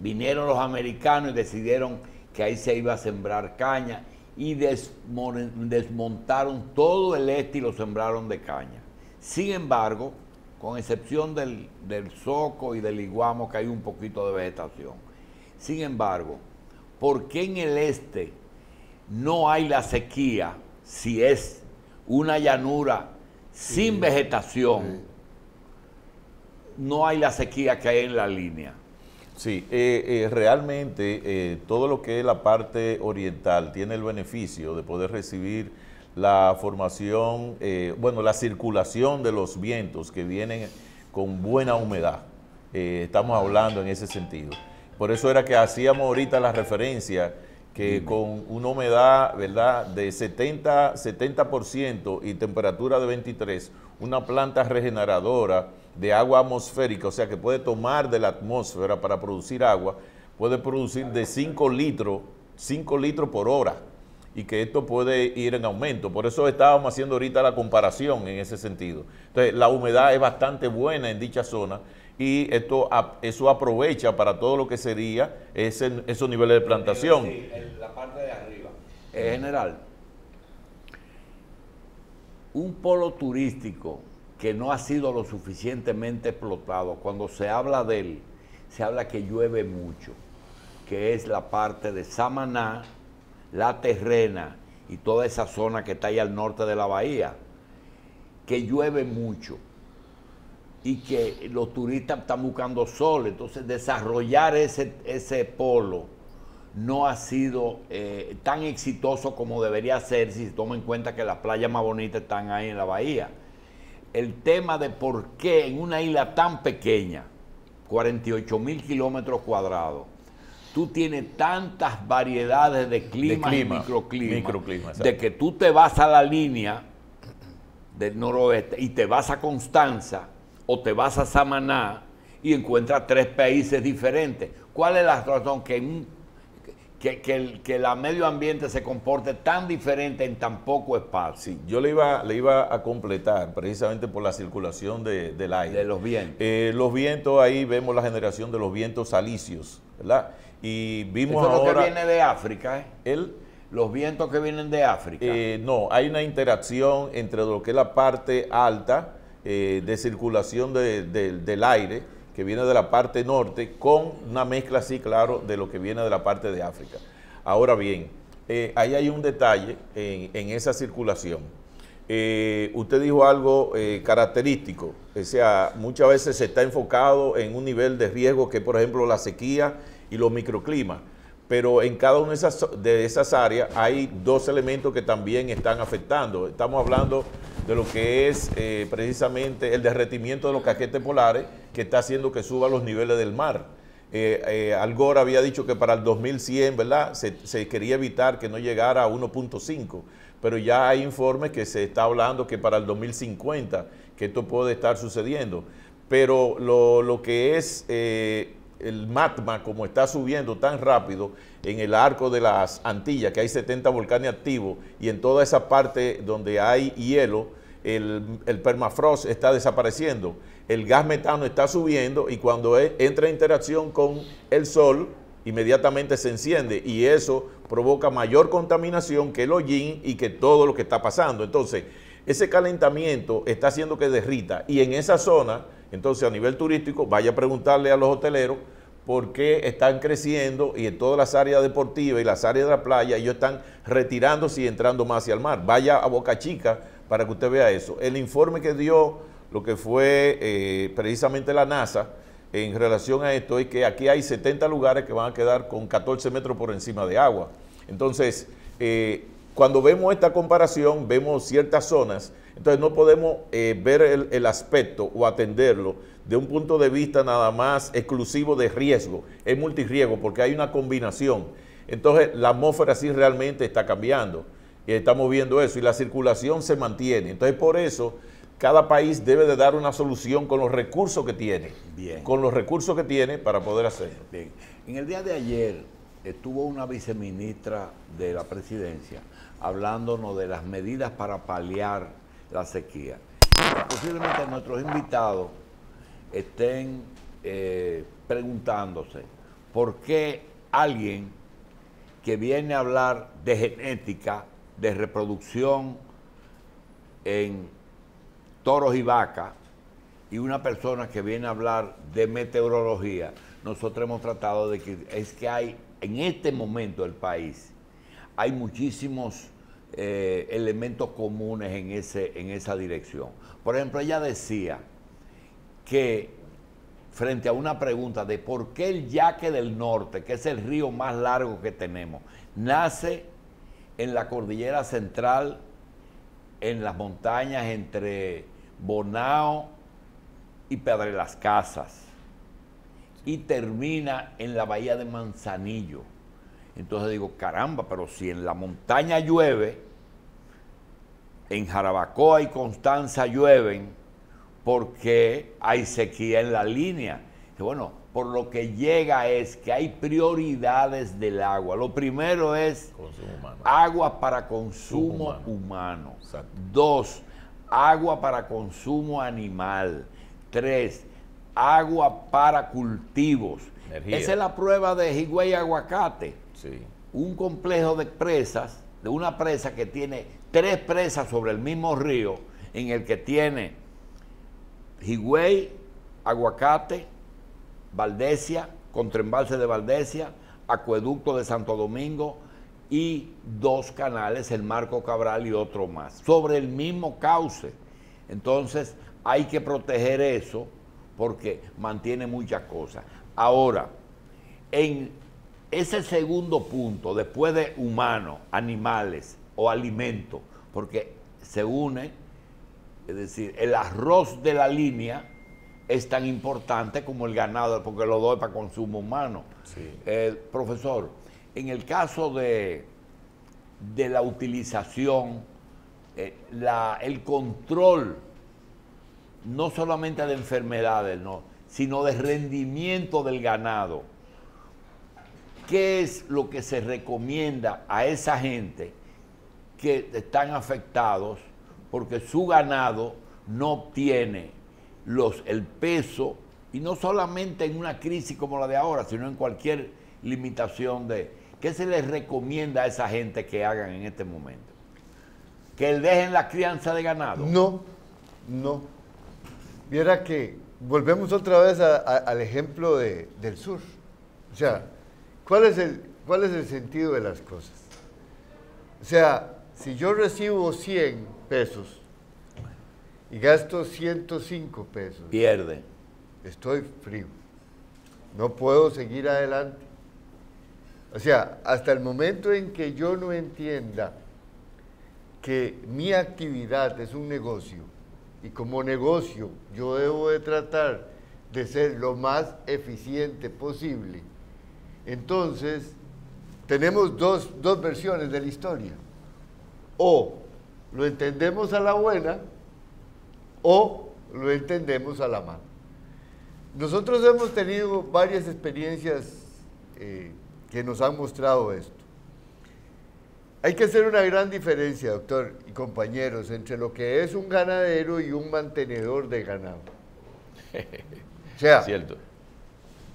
Vinieron los americanos y decidieron que ahí se iba a sembrar caña y desmontaron todo el este y lo sembraron de caña. Sin embargo, con excepción del, del soco y del iguamo, que hay un poquito de vegetación. Sin embargo, ¿por qué en el este no hay la sequía si es una llanura sin vegetación? No hay la sequía que hay en la línea. Sí, eh, eh, realmente eh, todo lo que es la parte oriental tiene el beneficio de poder recibir la formación, bueno, la circulación de los vientos que vienen con buena humedad. Estamos hablando en ese sentido. Por eso era que hacíamos ahorita la referencia que con una humedad, ¿verdad?, de 70, 70% y temperatura de 23, una planta regeneradora de agua atmosférica, o sea, que puede tomar de la atmósfera para producir agua, puede producir de 5 litros, 5 litros por hora y que esto puede ir en aumento. Por eso estábamos haciendo ahorita la comparación en ese sentido. Entonces, la humedad es bastante buena en dicha zona y esto eso aprovecha para todo lo que sería ese- esos niveles de plantación. Sí, en la parte de arriba. Eh, general, un polo turístico que no ha sido lo suficientemente explotado, cuando se habla de él, se habla que llueve mucho, que es la parte de Samaná, La Terrena y toda esa zona que está ahí al norte de la bahía, que llueve mucho y que los turistas están buscando sol. Entonces, desarrollar ese, ese polo no ha sido eh, tan exitoso como debería ser si se toma en cuenta que las playas más bonitas están ahí en la bahía. El tema de por qué en una isla tan pequeña, 48 mil kilómetros cuadrados, tú tienes tantas variedades de clima, clima, y microclima, microclima, exacto. de que tú te vas a la línea del noroeste y te vas a Constanza o te vas a Samaná y encuentras tres países diferentes. ¿Cuál es la razón que, un- que, que el, que la medio ambiente se comporte tan diferente en tan poco espacio Sí, yo le iba, le iba a completar precisamente por la circulación de- del aire. de los vientos? Eh, los vientos, ahí vemos la generación de los vientos alisios, ¿verdad? Y vimos Eso es lo que ahora... viene de África, ¿eh? el, Los vientos que vienen de África. Eh, no, hay una interacción entre lo que es la parte alta eh, de circulación de- de- del aire que viene de la parte norte, con una mezcla así, claro, de lo que viene de la parte de África. Ahora bien, eh, ahí hay un detalle en, esa circulación. Eh, usted dijo algo eh, característico, o sea, muchas veces se está enfocado en un nivel de riesgo que, por ejemplo, la sequía y los microclimas, pero en cada una de esas, de esas áreas hay dos elementos que también están afectando. Estamos hablando de lo que es precisamente el derretimiento de los caquetes polares, que está haciendo que suba los niveles del mar. Eh, eh, había dicho que para el 2100, ¿verdad? Se, quería evitar que no llegara a 1.5, pero ya hay informes que se está hablando que para el 2050 que esto puede estar sucediendo. Pero lo, que es eh, el magma, como está subiendo tan rápido en el arco de las Antillas, que hay 70 volcanes activos, y en toda esa parte donde hay hielo, el, permafrost está desapareciendo el gas metano está subiendo y cuando e, entra en interacción con el sol, inmediatamente se enciende y eso provoca mayor contaminación que el hollín y que todo lo que está pasando. Entonces, ese calentamiento está haciendo que derrita y en esa zona, entonces a nivel turístico, vaya a preguntarle a los hoteleros por qué están creciendo y en todas las áreas deportivas y las áreas de la playa ellos están retirándose y entrando más hacia el mar. Vaya a Boca Chica para que usted vea eso. El informe que dio lo que fue eh, precisamente la NASA en relación a esto es que aquí hay 70 lugares que van a quedar con 14 metros por encima de agua. Entonces, eh, cuando vemos esta comparación, vemos ciertas zonas, entonces no podemos eh, ver el, aspecto o atenderlo de un punto de vista nada más exclusivo de riesgo, es multirriesgo porque hay una combinación. Entonces, la atmósfera sí realmente está cambiando y estamos viendo eso y la circulación se mantiene. Entonces, por eso cada país debe de dar una solución con los recursos que tiene. Bien. Con los recursos que tiene para poder hacerlo. Bien. En el día de ayer estuvo una viceministra de la presidencia hablándonos de las medidas para paliar la sequía. Posiblemente nuestros invitados estén eh, preguntándose por qué alguien que viene a hablar de genética, de reproducción en toros y vacas y una persona que viene a hablar de meteorología, nosotros hemos tratado de que es que hay en este momento del país hay muchísimos eh, elementos comunes en, ese, en esa dirección. Por ejemplo, ella decía que frente a una pregunta de por qué el Yaque del Norte, que es el río más largo que tenemos, nace en la cordillera central, en las montañas entre Bonao y Pedre las Casas. Y termina en la bahía de Manzanillo. Entonces digo, caramba, pero si en la montaña llueve, en Jarabacoa y Constanza llueven, porque hay sequía en la línea. Y bueno, por lo que llega es que hay prioridades del agua. Lo primero es agua para consumo humano. Dos, agua para consumo animal. Tres, agua para cultivos. Esa es la prueba de Higüey Aguacate. Un complejo de presas, de una presa que tiene tres presas sobre el mismo río, en el que tiene Higüey, Aguacate, Valdesia, Contraembalse de Valdesia, Acueducto de Santo Domingo, y dos canales, el Marco Cabral y otro más, sobre el mismo cauce. Entonces hay que proteger eso porque mantiene muchas cosas. Ahora, en ese segundo punto, después de humanos, animales o alimentos, porque se une, es decir, el arroz de la línea es tan importante como el ganado, porque lo doy para consumo humano. Sí. profesor, en el caso de, de la utilización, eh, el control no solamente de enfermedades, no, sino de rendimiento del ganado. ¿Qué es lo que se recomienda a esa gente que están afectados porque su ganado no obtiene los, el peso, y no solamente en una crisis como la de ahora, sino en cualquier limitación de, ¿Qué se les recomienda a esa gente que hagan en este momento? ¿Que dejen la crianza de ganado? No, no. Viera que volvemos otra vez al ejemplo de- del sur. O sea, ¿cuál es, el, ¿cuál es el sentido de las cosas? O sea, si yo recibo 100 pesos y gasto 105 pesos, Pierde. estoy frío. No puedo seguir adelante. O sea, hasta el momento en que yo no entienda que mi actividad es un negocio y como negocio yo debo de tratar de ser lo más eficiente posible, entonces tenemos dos, dos versiones de la historia. O lo entendemos a la buena o lo entendemos a la mala. Nosotros hemos tenido varias experiencias eh, que nos han mostrado esto. Hay que hacer una gran diferencia, doctor y compañeros, entre lo que es un ganadero y un mantenedor de ganado. O sea, Cierto.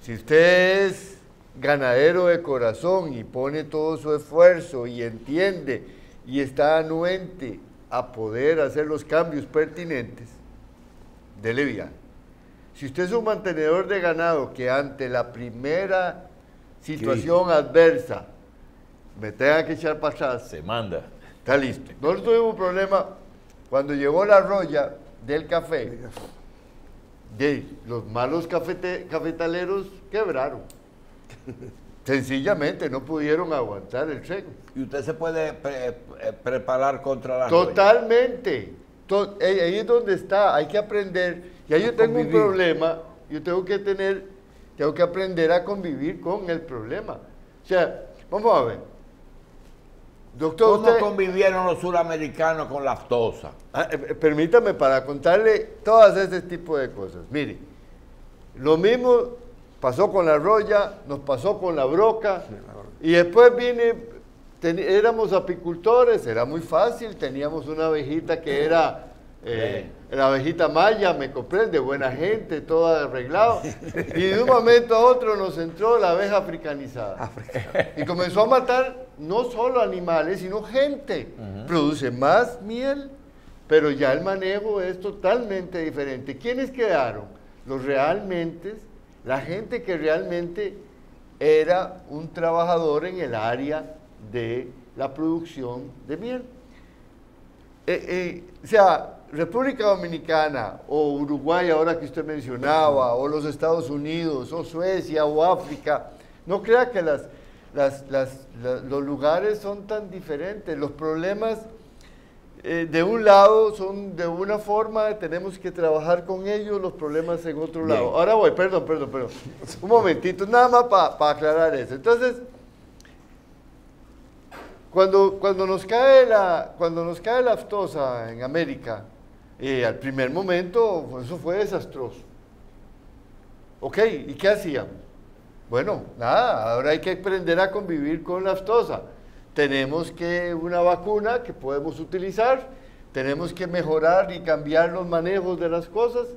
si usted es ganadero de corazón y pone todo su esfuerzo y entiende y está anuente a poder hacer los cambios pertinentes, dele viaje. Si usted es un mantenedor de ganado que ante la primera situación adversa me tenga que echar para atrás, Se manda. está listo. Nosotros tuvimos un problema cuando llegó la roya del café. De, los malos cafete- cafetaleros quebraron. Sencillamente no pudieron aguantar el tren. Y usted se puede pre- eh, preparar contra la. Totalmente. To- eh, ahí es donde está. Hay que aprender. Ya yo tengo un problema. Yo tengo que tener, tengo que aprender a convivir con el problema. O sea, vamos a ver. Doctor, ¿Cómo usted- convivieron los suramericanos con la aftosa? Ah, eh, permítame para contarle todas ese tipo de cosas. Mire, lo mismo pasó con la roya, nos pasó con la broca, y después vine, ten- éramos apicultores, era muy fácil, teníamos una abejita que era eh, la abejita maya, me comprende, buena gente, todo arreglado, y de un momento a otro nos entró la abeja africanizada. Y comenzó a matar no solo animales, sino gente. Produce más miel, pero ya el manejo es totalmente diferente. ¿Quiénes quedaron? Los realmente, la gente que realmente era un trabajador en el área de la producción de miel. Eh, eh, o sea, República Dominicana o Uruguay, ahora que usted mencionaba, o los Estados Unidos, o Suecia, o África, no crea que los lugares son tan diferentes. Los problemas eh, de un lado son de una forma, tenemos que trabajar con ellos, los problemas en otro Bien. lado. Ahora voy, perdón, perdón, perdón. Un momentito, nada más para aclarar eso. Entonces, cuando, cuando, nos cae la, cuando nos cae la aftosa en América, eh, al primer momento eso fue desastroso. Ok, ¿y qué hacíamos? Bueno, nada, ahora hay que aprender a convivir con la aftosa. Tenemos que una vacuna que podemos utilizar, tenemos que mejorar y cambiar los manejos de las cosas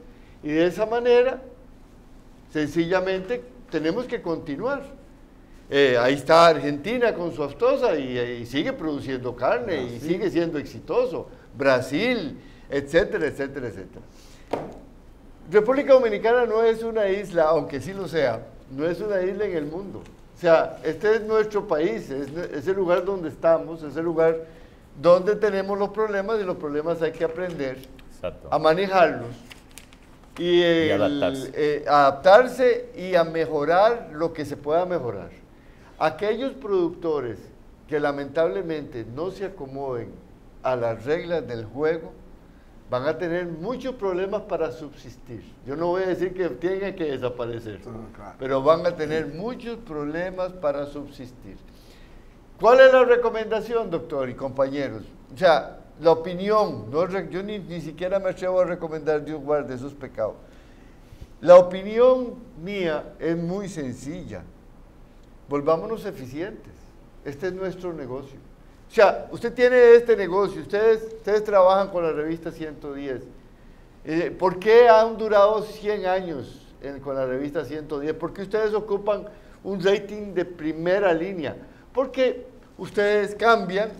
y de esa manera, sencillamente, tenemos que continuar. Eh, ahí está Argentina con su aftosa y, y sigue produciendo carne y sigue siendo exitoso. Brasil, etcétera, etcétera, etcétera. República Dominicana no es una isla, aunque sí lo sea, no es una isla en el mundo. O sea, este es nuestro país, es, es el lugar donde estamos, es el lugar donde tenemos los problemas y los problemas hay que aprender Exacto. a manejarlos y, el- adaptarse. eh, adaptarse y a mejorar lo que se pueda mejorar. Aquellos productores que lamentablemente no se acomoden a las reglas del juego van a tener muchos problemas para subsistir. Yo no voy a decir que tengan que desaparecer, Ah, claro. pero van a tener muchos problemas para subsistir. ¿Cuál es la recomendación, doctor y compañeros? O sea, la opinión, no yo ni, ni siquiera me atrevo a recomendar Dios guarde esos pecados. La opinión mía es muy sencilla. Volvámonos eficientes. Este es nuestro negocio. O sea, usted tiene este negocio, ustedes, ustedes trabajan con la revista 110. Eh, ¿Por qué han durado 100 años en- con la revista 110? Porque ustedes ocupan un rating de primera línea. Porque ustedes cambian,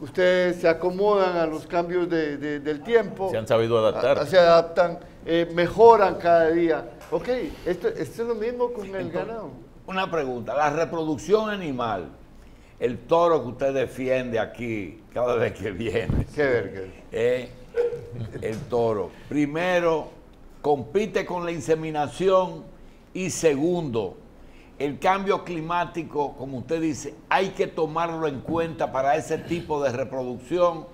ustedes se acomodan a los cambios de- de- del tiempo. Se han sabido adaptar. a- se adaptan, eh, mejoran cada día. Ok, esto, esto es lo mismo con el Entonces, ganado. Una pregunta, la reproducción animal, el toro que usted defiende aquí cada vez que viene, Qué verga. eh, el toro, primero, compite con la inseminación y segundo, el cambio climático, como usted dice, hay que tomarlo en cuenta para ese tipo de reproducción.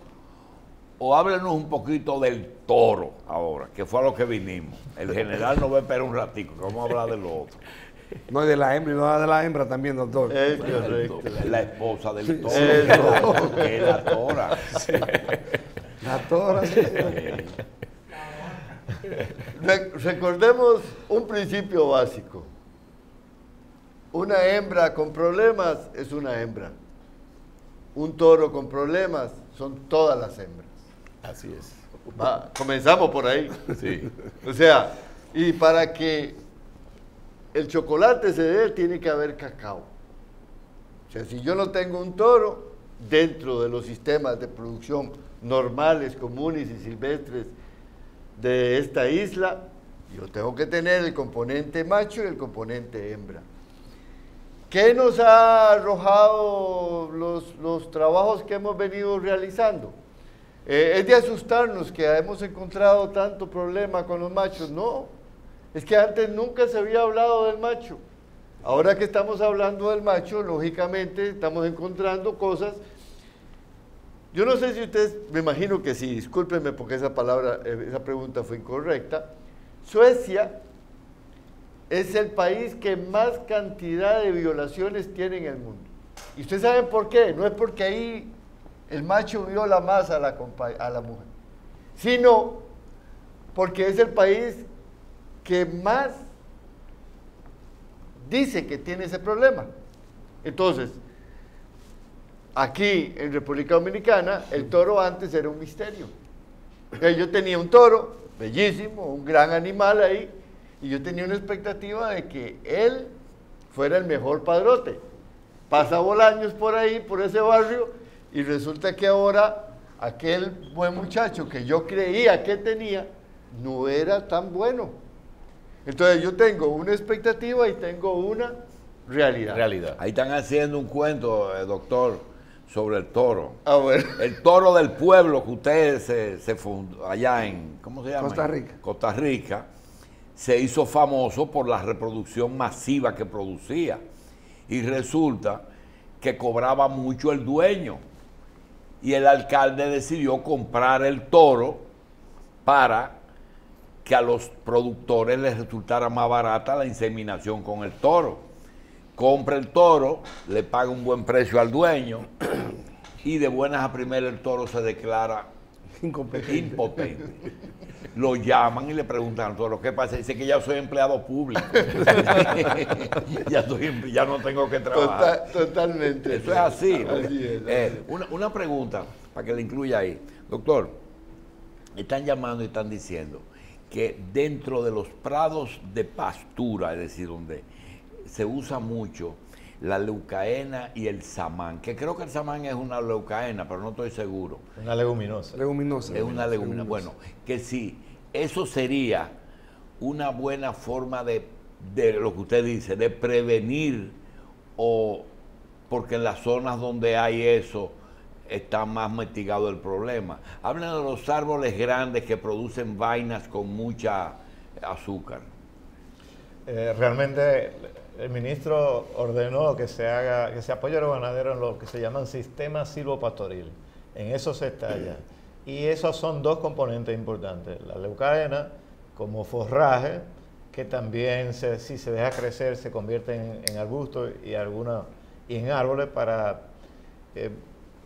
O háblenos un poquito del toro ahora, que fue a lo que vinimos. El general nos va a esperar un ratico, que vamos a hablar de lo otro. No es de la hembra, y no es de la hembra también, doctor. Es correcto. to- La esposa del toro, Eso. que es la tora. La tora. Re- recordemos un principio básico. Una hembra con problemas es una hembra. Un toro con problemas son todas las hembras. Así es. Va, comenzamos por ahí. Sí. O sea, y para que el chocolate se dé, tiene que haber cacao. O sea, si yo no tengo un toro dentro de los sistemas de producción normales, comunes y silvestres de esta isla, yo tengo que tener el componente macho y el componente hembra. ¿Qué nos ha arrojado los, los trabajos que hemos venido realizando? Eh, es de asustarnos que hemos encontrado tanto problema con los machos. No, es que antes nunca se había hablado del macho. Ahora que estamos hablando del macho, lógicamente estamos encontrando cosas. Yo no sé si ustedes, me imagino que sí, discúlpenme porque esa palabra, eh, esa pregunta fue incorrecta. Suecia es el país que más cantidad de violaciones tiene en el mundo. ¿Y ustedes saben por qué? No es porque ahí el macho viola más a la, a la mujer, sino porque es el país que más dice que tiene ese problema. Entonces, aquí en República Dominicana, el toro antes era un misterio. Yo tenía un toro, bellísimo, un gran animal ahí, y yo tenía una expectativa de que él fuera el mejor padrote. Pasa Bolaños por ahí, por ese barrio, y resulta que ahora aquel buen muchacho que yo creía que tenía, no era tan bueno. Entonces yo tengo una expectativa y tengo una realidad. Realidad. Ahí están haciendo un cuento, eh, doctor, sobre el toro. Ah, bueno. El toro del pueblo que usted se, se fundó allá en, ¿cómo se llama? Costa Rica. Costa Rica, se hizo famoso por la reproducción masiva que producía. Y resulta que cobraba mucho el dueño. Y el alcalde decidió comprar el toro para que a los productores les resultara más barata la inseminación con el toro. Compra el toro, le paga un buen precio al dueño y de buenas a primeras el toro se declara Incompetente. impotente. Lo llaman y le preguntan al toro, ¿qué pasa? Dice que ya soy empleado público. ya, soy em- ya no tengo que trabajar. Tota- totalmente. Eso es así. Así es, así Eh, una, una pregunta para que le incluya ahí. Doctor, están llamando y están diciendo que dentro de los prados de pastura, es decir, donde se usa mucho la leucaena y el samán, que creo que el samán es una leucaena, pero no estoy seguro. Una leguminosa. Leguminosa. Es una legumina. Bueno, que sí, eso sería una buena forma de, de lo que usted dice, de prevenir o porque en las zonas donde hay eso está más mitigado el problema. Hablan de los árboles grandes que producen vainas con mucha azúcar. Eh, realmente el ministro ordenó que se haga, que se apoye a los ganaderos en lo que se llaman sistemas silvopastoril. En eso se está. Y esos son dos componentes importantes. La leucaena como forraje, que también si se deja crecer se convierte en, en arbusto y, alguna, y en árboles para eh,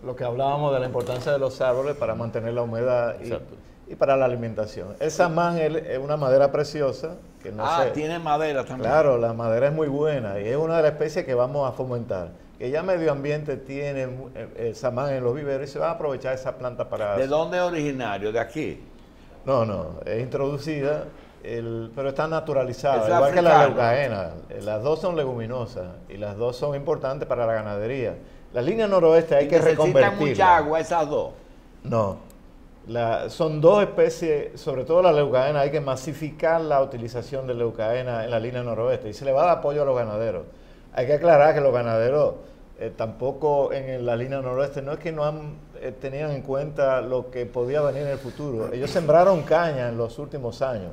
lo que hablábamos de la importancia de los árboles para mantener la humedad y, para la alimentación. Esa man es una madera preciosa que no ah, tiene madera también. Claro, la madera es muy buena y es una de las especies que vamos a fomentar. Que ya medio ambiente tiene el, el samán en los viveros y se va a aprovechar esa planta para... ¿De dónde es originario? ¿De aquí? No, no, es introducida, el- pero está naturalizada, Es igual que la leucaena. Eh, Las dos son leguminosas y las dos son importantes para la ganadería. La línea noroeste hay ¿Y que necesitan reconvertirla. mucha agua esas dos? No. La- son dos especies, sobre todo la leucaena, hay que masificar la utilización de leucaena en la línea noroeste y se le va a dar apoyo a los ganaderos. Hay que aclarar que los ganaderos eh, tampoco en la línea noroeste no es que no han, eh, tenían en cuenta lo que podía venir en el futuro. Ellos sembraron caña en los últimos años.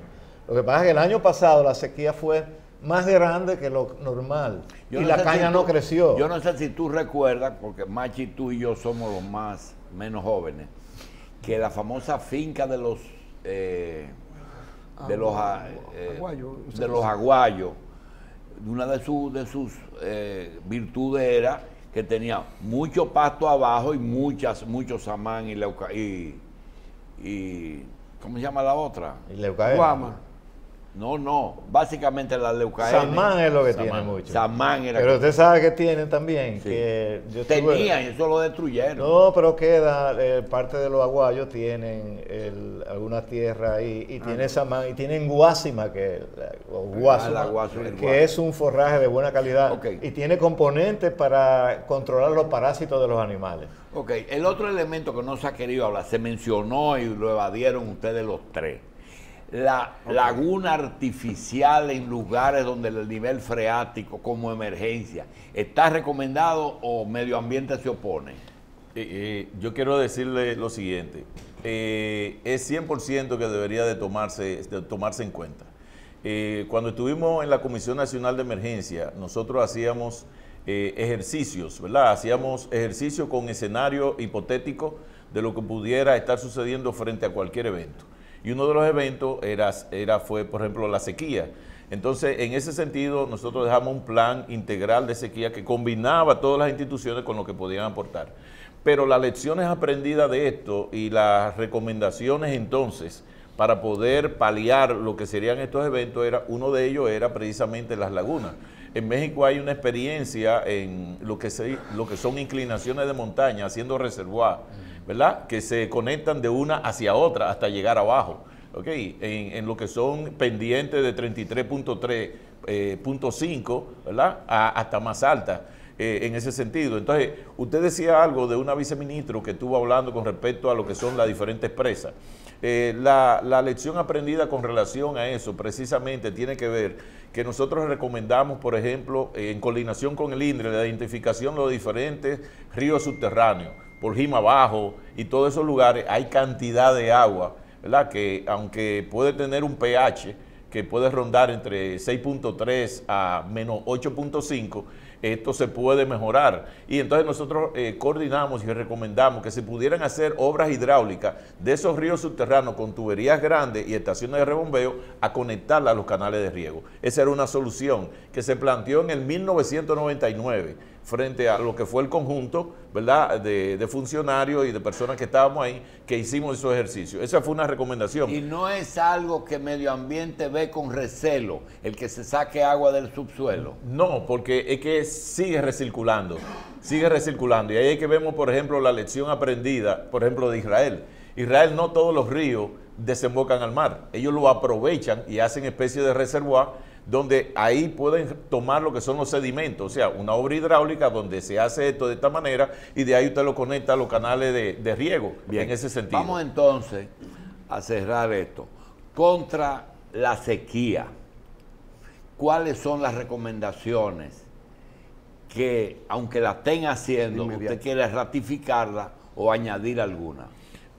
Lo que pasa es que el año pasado la sequía fue más grande que lo normal Yo y no la si caña tú- no creció. Yo no sé si tú recuerdas, porque Machi, tú y yo somos los más, menos jóvenes, que la famosa finca de los eh, de los a- eh, Aguayo, de los aguayos, una de, sus de sus eh, virtudes era que tenía mucho pasto abajo y muchas, mucho samán y, leuca- y, y ¿cómo se llama la otra? Y leucaena. Guama. No, no, básicamente la leucaena. Samán es lo que Samán. tiene mucho. Samán era Pero usted sabe que tienen también, Sí. que yo Tenían, y eso lo destruyeron. No, pero queda, eh, parte de los aguayos tienen el- alguna tierra ahí y tiene samán y tienen guásima, que, o guásima, Ah, que es un forraje de buena calidad y tiene componentes para controlar los parásitos de los animales. Ok, el otro elemento que no se ha querido hablar, se mencionó y lo evadieron ustedes los tres. La laguna artificial en lugares donde el nivel freático como emergencia, ¿está recomendado o medio ambiente se opone? Eh, eh, yo quiero decirle lo siguiente. Eh, es 100% que debería de tomarse, de tomarse en cuenta. Eh, cuando estuvimos en la Comisión Nacional de Emergencia, nosotros hacíamos ejercicios, ¿verdad? Hacíamos ejercicios con escenario hipotético de lo que pudiera estar sucediendo frente a cualquier evento. Y uno de los eventos era, era, fue, por ejemplo, la sequía. Entonces, en ese sentido, nosotros dejamos un plan integral de sequía que combinaba todas las instituciones con lo que podían aportar. Pero las lecciones aprendidas de esto y las recomendaciones entonces para poder paliar lo que serían estos eventos, era, uno de ellos era precisamente las lagunas. En México hay una experiencia en lo que, se, lo que son inclinaciones de montaña, haciendo reservoir, ¿verdad? Que se conectan de una hacia otra hasta llegar abajo. ¿ok? En, lo que son pendientes de 33.3, eh, punto 5, ¿verdad? Hasta más alta eh, en ese sentido. Entonces, usted decía algo de una viceministro que estuvo hablando con respecto a lo que son las diferentes presas. Eh, la, la lección aprendida con relación a eso precisamente tiene que ver que nosotros recomendamos, por ejemplo, en coordinación con el INDRE, la identificación de los diferentes ríos subterráneos, por Jima Abajo y todos esos lugares, hay cantidad de agua, ¿verdad? Que aunque puede tener un pH que puede rondar entre 6.3 a menos 8.5, esto se puede mejorar. Y entonces nosotros eh, coordinamos y recomendamos que se pudieran hacer obras hidráulicas de esos ríos subterráneos con tuberías grandes y estaciones de rebombeo a conectarla a los canales de riego. Esa era una solución que se planteó en el 1999 frente a lo que fue el conjunto ¿verdad? De, de funcionarios y de personas que estábamos ahí que hicimos esos ejercicios. Esa fue una recomendación. Y no es algo que medio ambiente ve con recelo, el que se saque agua del subsuelo. No, porque es que sigue recirculando, sigue recirculando. Y ahí es que vemos, por ejemplo, la lección aprendida, por ejemplo, de Israel. Israel no todos los ríos desembocan al mar, ellos lo aprovechan y hacen especie de reservoir donde ahí pueden tomar lo que son los sedimentos, o sea, una obra hidráulica donde se hace esto de esta manera y de ahí usted lo conecta a los canales de, de riego, en ese sentido. Vamos entonces a cerrar esto. Contra la sequía, ¿cuáles son las recomendaciones que, aunque la estén haciendo, Inmediato. usted quiere ratificarla o añadir alguna?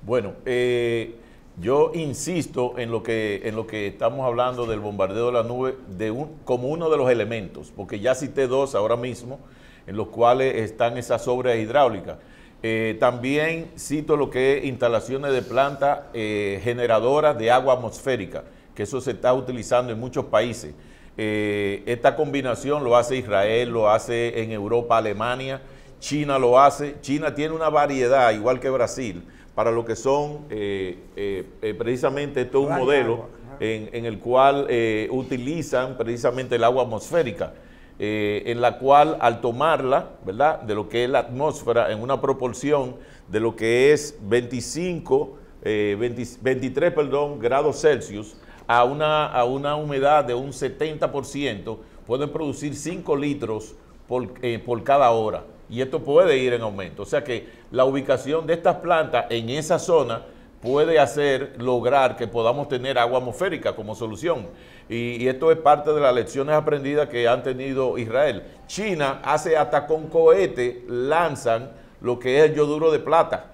Bueno, eh, yo insisto en lo que en lo que estamos hablando del bombardeo de la nube de un, como uno de los elementos, porque ya cité dos ahora mismo, en los cuales están esas obras hidráulicas. Eh, también cito lo que es instalaciones de plantas eh, generadoras de agua atmosférica, que eso se está utilizando en muchos países. Eh, esta combinación lo hace Israel, lo hace en Europa, Alemania, China lo hace. China tiene una variedad, igual que Brasil, para lo que son eh, eh, eh, precisamente esto es un modelo en, en el cual utilizan precisamente el agua atmosférica, eh, en la cual al tomarla, ¿verdad? De lo que es la atmósfera en una proporción de lo que es 25, eh, 20 23 perdón, grados Celsius a una, a una humedad de un 70%, pueden producir 5 litros por, eh, por cada hora. Y esto puede ir en aumento. O sea que la ubicación de estas plantas en esa zona puede hacer lograr que podamos tener agua atmosférica como solución. Y, esto es parte de las lecciones aprendidas que han tenido Israel. China hace hasta con cohete, lanzan lo que es el yoduro de plata,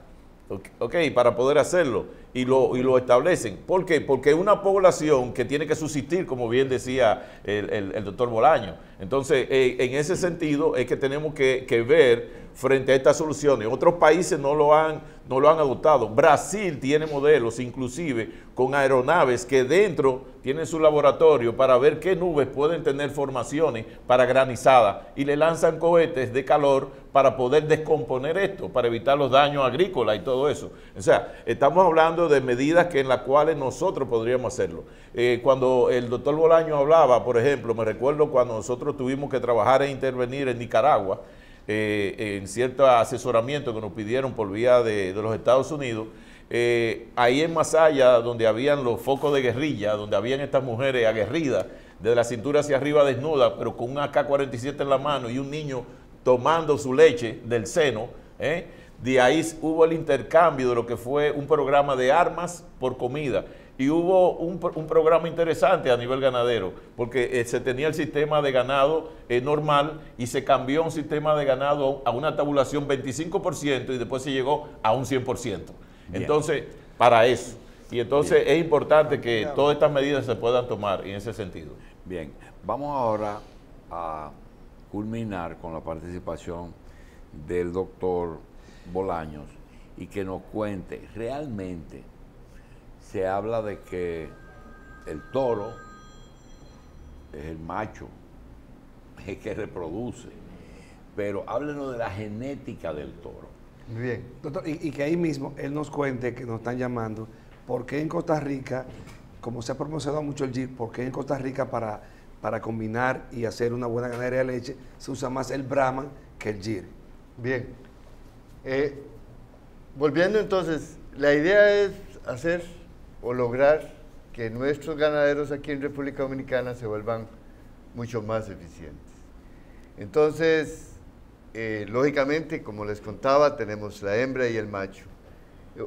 ok, para poder hacerlo y lo, y lo establecen. ¿Por qué? Porque es una población que tiene que subsistir, como bien decía el, el, doctor Bolaño. Entonces, eh, en ese sentido es que tenemos que, que, ver frente a estas soluciones. Otros países no lo, han, no lo han adoptado. Brasil tiene modelos, inclusive, con aeronaves que dentro tienen su laboratorio para ver qué nubes pueden tener formaciones para granizada y le lanzan cohetes de calor para poder descomponer esto, para evitar los daños agrícolas y todo eso. O sea, estamos hablando de medidas que en las cuales nosotros podríamos hacerlo. Eh, cuando el doctor Bolaño hablaba, por ejemplo, me recuerdo cuando nosotros tuvimos que trabajar e intervenir en Nicaragua, eh, en cierto asesoramiento que nos pidieron por vía de, los Estados Unidos, eh, ahí en Masaya, donde habían los focos de guerrilla, donde habían estas mujeres aguerridas, de la cintura hacia arriba desnudas, pero con un AK-47 en la mano y un niño tomando su leche del seno, ¿eh? De ahí hubo el intercambio de lo que fue un programa de armas por comida y hubo un, un, programa interesante a nivel ganadero, porque eh, se tenía el sistema de ganado eh, normal y se cambió un sistema de ganado a una tabulación 25% y después se llegó a un 100%. Bien. Entonces, para eso. Y entonces Bien. es importante que todas estas medidas se puedan tomar en ese sentido. Bien, vamos ahora a culminar con la participación del doctor Bolaños y que nos cuente realmente se habla de que el toro es el macho, es que reproduce, pero háblenos de la genética del toro. Bien, doctor, y, que ahí mismo él nos cuente, que nos están llamando, por qué en Costa Rica, como se ha promocionado mucho el GIR, por qué en Costa Rica para, para combinar y hacer una buena ganadería de leche se usa más el Brahman que el GIR. Bien, eh, volviendo entonces, la idea es hacer o lograr que nuestros ganaderos aquí en República Dominicana se vuelvan mucho más eficientes. Entonces, eh, lógicamente, como les contaba, tenemos la hembra y el macho.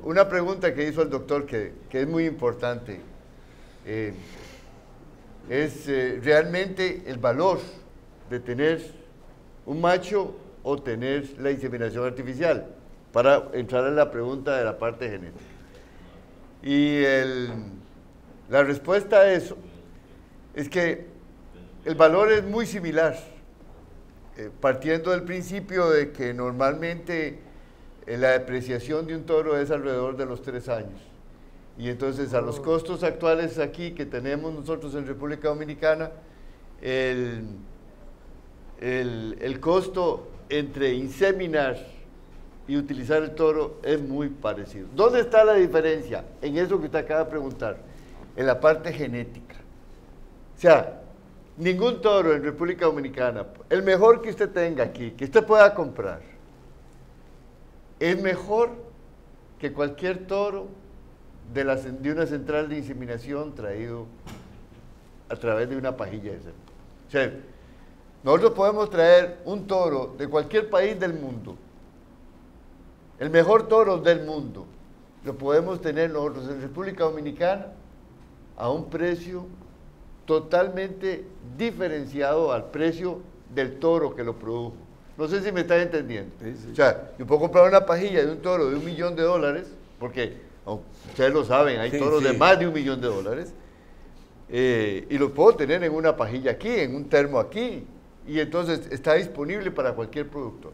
Una pregunta que hizo el doctor que, que es muy importante eh, es eh, realmente el valor de tener un macho o tener la inseminación artificial, para entrar en la pregunta de la parte genética. Y el, la respuesta a eso es que el valor es muy similar, eh, partiendo del principio de que normalmente eh, la depreciación de un toro es alrededor de los tres años. Y entonces a los costos actuales aquí que tenemos nosotros en República Dominicana, el, el, el costo entre inseminar y utilizar el toro es muy parecido. ¿Dónde está la diferencia? En eso que usted acaba de preguntar, en la parte genética. O sea, ningún toro en República Dominicana, el mejor que usted tenga aquí, que usted pueda comprar, es mejor que cualquier toro de, una central de inseminación traído a través de una pajilla de cerdo. O sea, nosotros podemos traer un toro de cualquier país del mundo el mejor toro del mundo lo podemos tener nosotros en República Dominicana a un precio totalmente diferenciado al precio del toro que lo produjo. No sé si me están entendiendo. Sí, sí. O sea, yo puedo comprar una pajilla de un toro de un millón de dólares, porque ustedes lo saben, hay sí, toros de más de un millón de dólares, eh, y lo puedo tener en una pajilla aquí, en un termo aquí, y entonces está disponible para cualquier productor.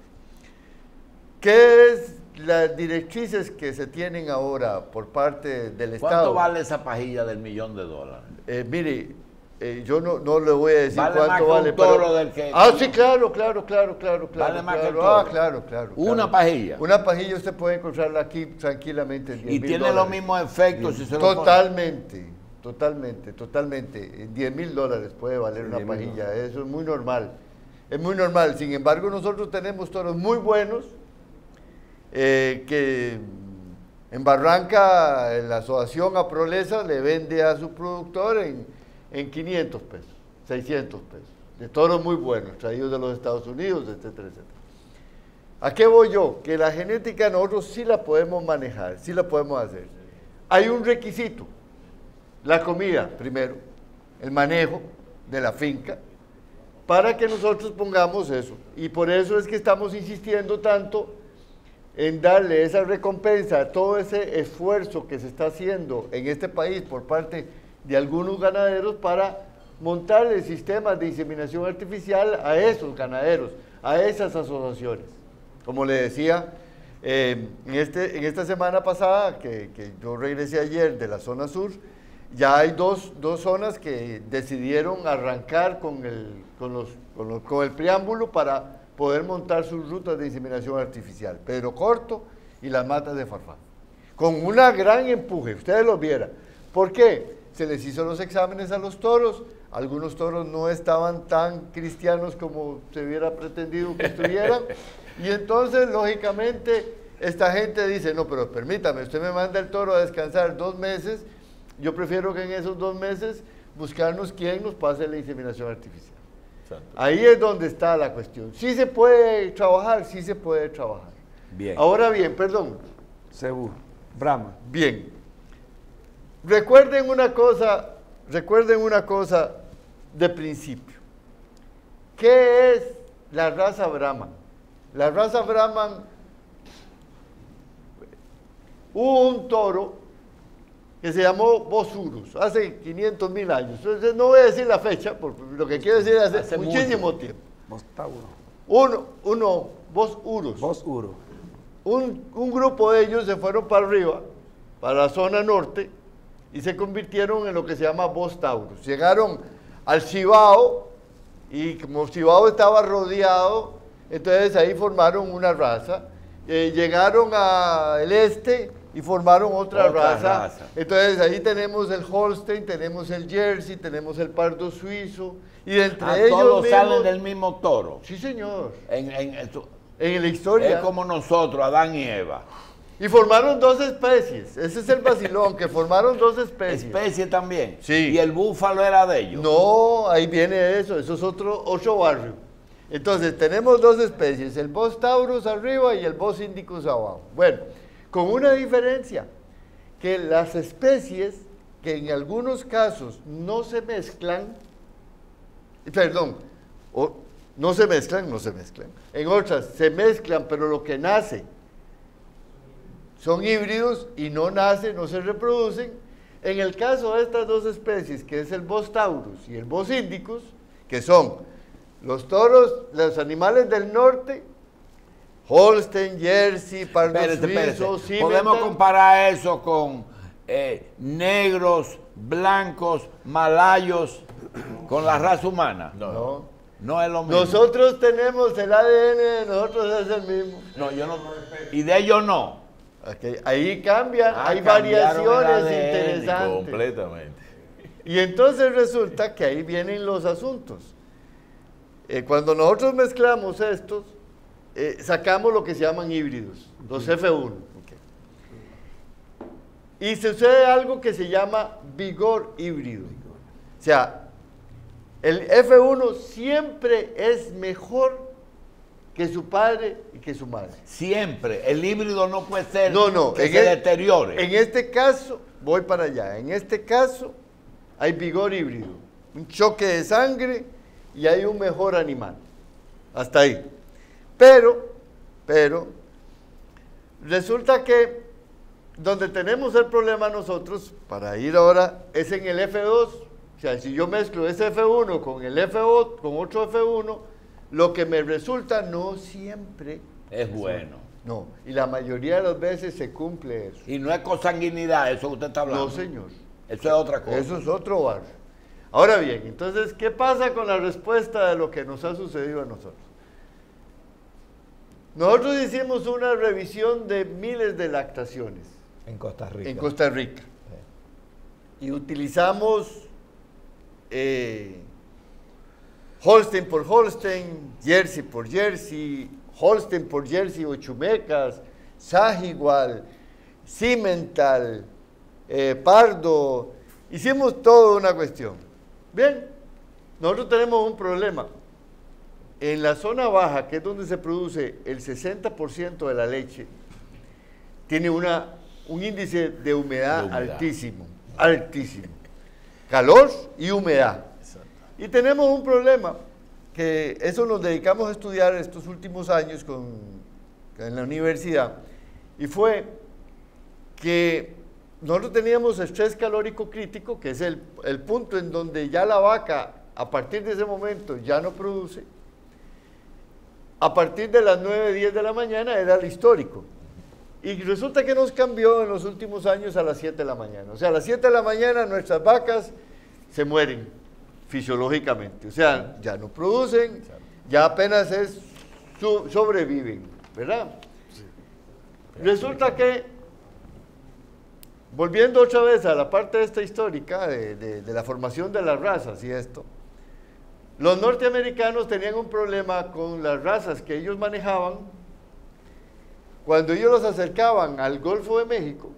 ¿Qué es las directrices que se tienen ahora por parte del ¿Cuánto Estado. ¿Cuánto vale esa pajilla del millón de dólares? Eh, mire, eh, yo no, no, le voy a decir vale cuánto más que vale. Un toro pero... del que, ah, sí, claro, claro, claro, claro, claro. Vale más claro. que el toro. Ah, claro, claro. Una claro. pajilla. Una pajilla usted puede encontrarla aquí tranquilamente en 10 Y tiene dólares. los mismos efectos si se Totalmente. Lo pone. Totalmente, totalmente. En 10 mil dólares puede valer sí, una pajilla. Eso es muy normal. Es muy normal. Sin embargo, nosotros tenemos toros muy buenos eh, que en Barranca la asociación Aprolesa le vende a su productor en, en 500 pesos, 600 pesos. de toros muy buenos, traídos de los Estados Unidos, etcétera, etcétera. ¿A qué voy yo? Que la genética nosotros sí la podemos manejar, sí la podemos hacer. Hay un requisito, la comida primero, el manejo de la finca, para que nosotros pongamos eso. Y por eso es que estamos insistiendo tanto en darle esa recompensa a todo ese esfuerzo que se está haciendo en este país por parte de algunos ganaderos para montarle sistemas de inseminación artificial a esos ganaderos, a esas asociaciones. Como le decía, eh, en, este, en esta semana pasada, que, yo regresé ayer de la zona sur, ya hay dos, dos zonas que decidieron arrancar con el, con, los, con, los, con el preámbulo para poder montar sus rutas de inseminación artificial. Pedro Corto y las matas de Farfán. Con una gran empuje, ustedes lo vieran. ¿Por qué? Se les hizo los exámenes a los toros, algunos toros no estaban tan cristianos como se hubiera pretendido que estuvieran, y entonces, lógicamente, esta gente dice, no, pero permítame, usted me manda el toro a descansar dos meses, yo prefiero que en esos dos meses buscarnos quién nos pase la inseminación artificial. Ahí es donde está la cuestión. Sí se puede trabajar, sí se puede trabajar. Bien. Ahora bien, perdón. Seguro. Brahma. Bien. Recuerden una cosa, recuerden una cosa de principio. ¿Qué es la raza Brahman? La raza Brahman, hubo un toro que se llamó Bosurus, hace 500 mil años. Entonces no voy a decir la fecha, porque lo que quiero decir es hace, Hace muchísimo mucho. tiempo. Bostauro. Uno, uno, Bosurus. Bosuro. un, un grupo de ellos se fueron para arriba, para la zona norte, y se convirtieron en lo que se llama Bostaurus. Llegaron al Cibao, y como Cibao estaba rodeado, entonces ahí formaron una raza. Eh, llegaron al este y formaron otra, Otra raza. raza. Entonces ahí tenemos el Holstein, tenemos el Jersey, tenemos el Pardo Suizo, y entre Ah, ellos todos mismos- salen del mismo toro. Sí, señor. En, en- En la historia. es como nosotros, Adán y Eva. Y formaron dos especies. Ese es el vacilón, que formaron dos especies. Especie también. Sí. Y el búfalo era de ellos. No, ahí viene eso, eso es otro, otro barrio. Entonces, tenemos dos especies, el Bos taurus arriba y el Bos indicus abajo. Bueno, con una diferencia, que las especies que en algunos casos no se mezclan, perdón, o- no se mezclan, no se mezclan. En otras se mezclan, pero lo que nace son híbridos y no nacen, no se reproducen. En el caso de estas dos especies, que es el Bos taurus y el Bos indicus, que son los toros, los animales del norte, Holstein, Jersey, Pardo. Suizo, Podemos comparar eso con eh, negros, blancos, malayos, con la raza humana. No, No. es lo mismo. Nosotros tenemos el ADN de nosotros es el mismo. No, yo no. Y de ellos no. Ahí cambian, Ah, hay variaciones ADN, interesantes. Completamente. Y entonces resulta que ahí vienen los asuntos. Eh, cuando nosotros mezclamos estos, eh, sacamos lo que se llaman híbridos, los F1. Y sucede algo que se llama vigor híbrido. O sea, el F1 siempre es mejor que su padre y que su madre. Siempre. El híbrido no puede ser No, no. que se e- deteriore. En este caso, voy para allá. En este caso, hay vigor híbrido. Un choque de sangre y hay un mejor animal. Hasta ahí. Pero, pero, resulta que donde tenemos el problema nosotros, para ir ahora, es en el F2. O sea, si yo mezclo ese F1 con el F2, con otro F1, lo que me resulta no siempre es bueno. no, y la mayoría de las veces se cumple eso. Y no es consanguinidad, eso que usted está hablando. No, señor. Eso es otra cosa. Eso es otro barrio. Ahora bien, entonces, ¿qué pasa con la respuesta de lo que nos ha sucedido a nosotros? Nosotros hicimos una revisión de miles de lactaciones En Costa Rica. en Costa Rica y utilizamos eh, Holstein por Holstein, Jersey por Jersey, Holstein por Jersey o Chumecas, Sahiwal, Cimental, eh, Pardo. Hicimos toda una cuestión. Bien. nosotros tenemos un problema. En la zona baja, que es donde se produce el 60% de la leche, tiene una, un índice de humedad, De humedad. altísimo, altísimo. Calor y humedad. Y tenemos un problema, que eso nos dedicamos a estudiar estos últimos años con, en la universidad, y fue que nosotros teníamos estrés calórico crítico, que es el, el punto en donde ya la vaca, a partir de ese momento, ya no produce. A partir de las 9, 10 de la mañana era el histórico. Y resulta que nos cambió en los últimos años a las 7 de la mañana. O sea, a las 7 de la mañana nuestras vacas se mueren fisiológicamente. O sea, ya no producen, ya apenas es, sobreviven, ¿verdad? Resulta que, volviendo otra vez a la parte esta histórica de- de la formación de las razas y esto, los norteamericanos tenían un problema con las razas que ellos manejaban cuando ellos los acercaban al Golfo de México,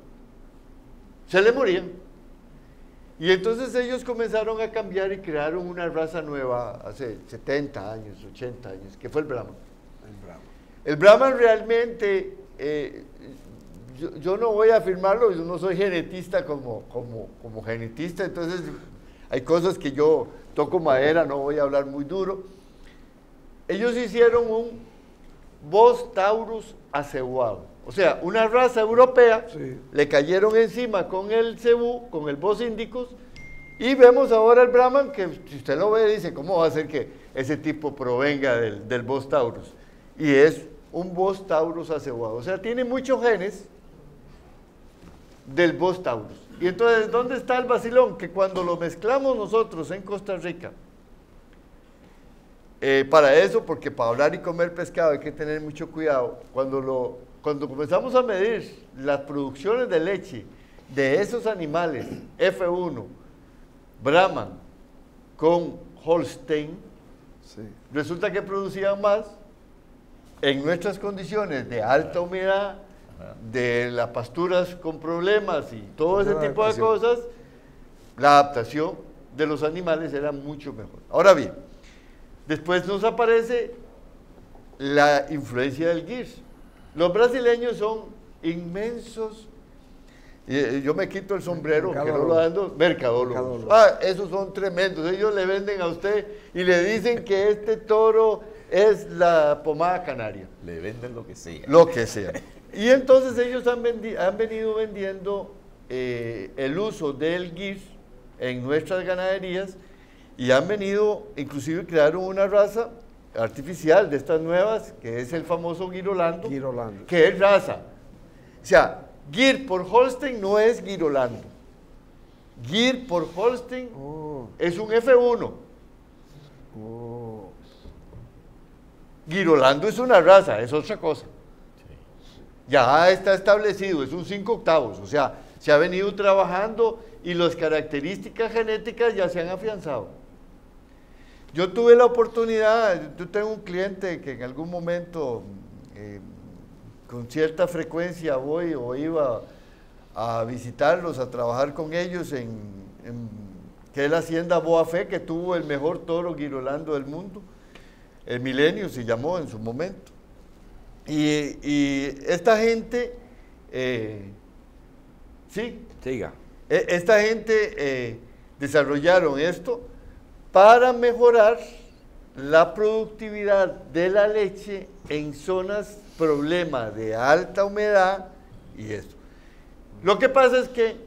se le morían. Y entonces ellos comenzaron a cambiar y crearon una raza nueva hace 70 años, 80 años, que fue el Brahman. El Brahma. El Brahman realmente, eh, yo, yo no voy a afirmarlo, yo no soy genetista como, como, como genetista, entonces hay cosas que yo toco madera, no voy a hablar muy duro. Ellos hicieron un Bos Taurus acebuado, o sea, una raza europea, Sí. le cayeron encima con el cebú, con el Bos Indicus, y vemos ahora el Brahman que si usted lo ve dice, ¿cómo va a ser que ese tipo provenga del, del Bos Taurus? Y es un Bos Taurus acebuado. O sea, tiene muchos genes del Bos Taurus. Y entonces, ¿dónde está el vacilón? Que cuando lo mezclamos nosotros en Costa Rica, eh, para eso, porque para hablar y comer pescado hay que tener mucho cuidado, cuando, lo, cuando comenzamos a medir las producciones de leche de esos animales, F1, Brahman, con Holstein, Sí. resulta que producían más en nuestras condiciones de alta humedad, de las pasturas con problemas y todo ese tipo de cosas, la adaptación de los animales era mucho mejor. Ahora bien, después nos aparece la influencia del GIRS. Los brasileños son inmensos. eh, Yo me quito el sombrero, que no lo ando, mercadólogos. Mercadólogos. Ah, esos son tremendos. Ellos le venden a usted y le dicen que este toro es la pomada canaria, Le venden lo que sea. lo que sea. Y entonces ellos han, vendi- han venido vendiendo eh, el uso del GIR en nuestras ganaderías y han venido, inclusive crearon una raza artificial de estas nuevas, que es el famoso Girolando, Girolando. que es raza. O sea, Gir por Holstein no es Girolando. Gir por Holstein Oh, es un F1. oh. Girolando es una raza, es otra cosa. Ya está establecido, es un 5 octavos, o sea, se ha venido trabajando y las características genéticas ya se han afianzado. Yo tuve la oportunidad, yo tengo un cliente que en algún momento eh, con cierta frecuencia voy o iba a visitarlos, a trabajar con ellos en, que es la hacienda Boafé, que tuvo el mejor toro girolando del mundo. El milenio se llamó en su momento. Y, y esta gente, eh, sí, Siga. e- esta gente eh, desarrollaron esto para mejorar la productividad de la leche en zonas problema de alta humedad y esto. Lo que pasa es que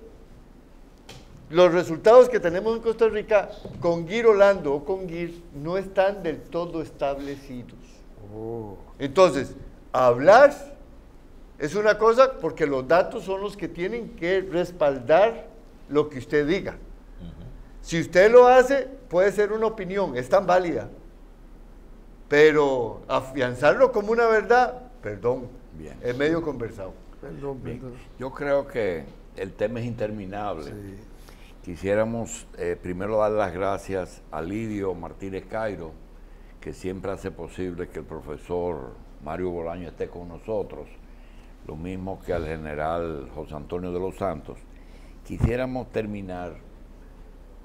los resultados que tenemos en Costa Rica con Girolando o con Gir no están del todo establecidos. Oh. Entonces, hablar es una cosa porque los datos son los que tienen que respaldar lo que usted diga. Si usted lo hace, puede ser una opinión, es tan válida. Pero afianzarlo como una verdad, perdón, Bien. es medio conversado. Perdón, Bien. perdón. Yo creo que el tema es interminable. Sí. Quisiéramos eh, primero dar las gracias a Lidio Martínez Cairo, que siempre hace posible que el profesor Mario Bolaño esté con nosotros, lo mismo que al general José Antonio de los Santos. Quisiéramos terminar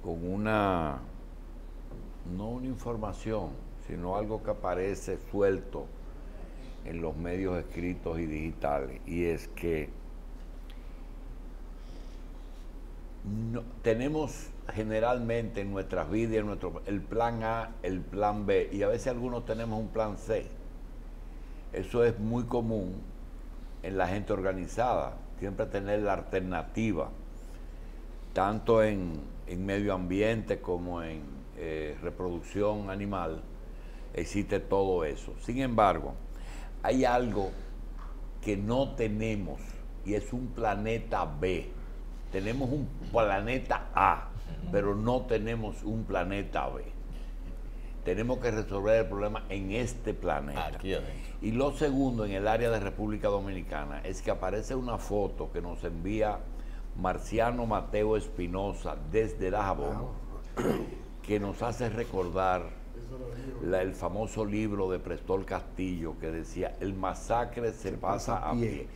con una no una información, sino algo que aparece suelto en los medios escritos y digitales, y es que tenemos generalmente en nuestras vidas en nuestro, el plan A, el plan B, y a veces algunos tenemos un plan C. Eso es muy común en la gente organizada, siempre tener la alternativa, tanto en, medio ambiente como en eh, reproducción animal, existe todo eso. Sin embargo, hay algo que no tenemos y es un planeta B. Tenemos un planeta A, pero no tenemos un planeta B. Tenemos que resolver el problema en este planeta. Aquí adentro. Y lo segundo, en el área de República Dominicana, es que aparece una foto que nos envía Marciano Mateo Espinosa desde Dajabón, que nos hace recordar la- el famoso libro de Prestol Castillo que decía, el masacre se, pasa a pie.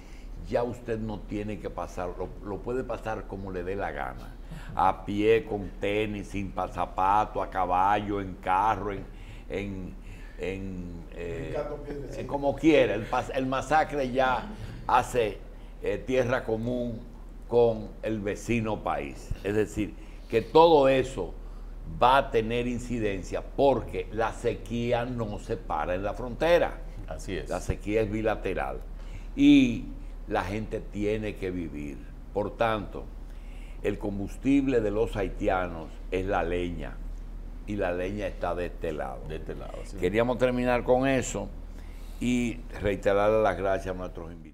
Ya usted no tiene que pasar, lo, lo puede pasar como le dé la gana. A pie, con tenis, sin pa- zapato, a caballo, en carro, en, en, en, eh, en como quiera. El masacre ya hace eh, tierra común con el vecino país. Es decir, que todo eso va a tener incidencia porque la sequía no se para en la frontera. Así es. La sequía es bilateral. Y la gente tiene que vivir. Por tanto, el combustible de los haitianos es la leña. Y la leña está de este lado. De este lado. sí. Queríamos terminar con eso y reiterarle las gracias a nuestros invitados.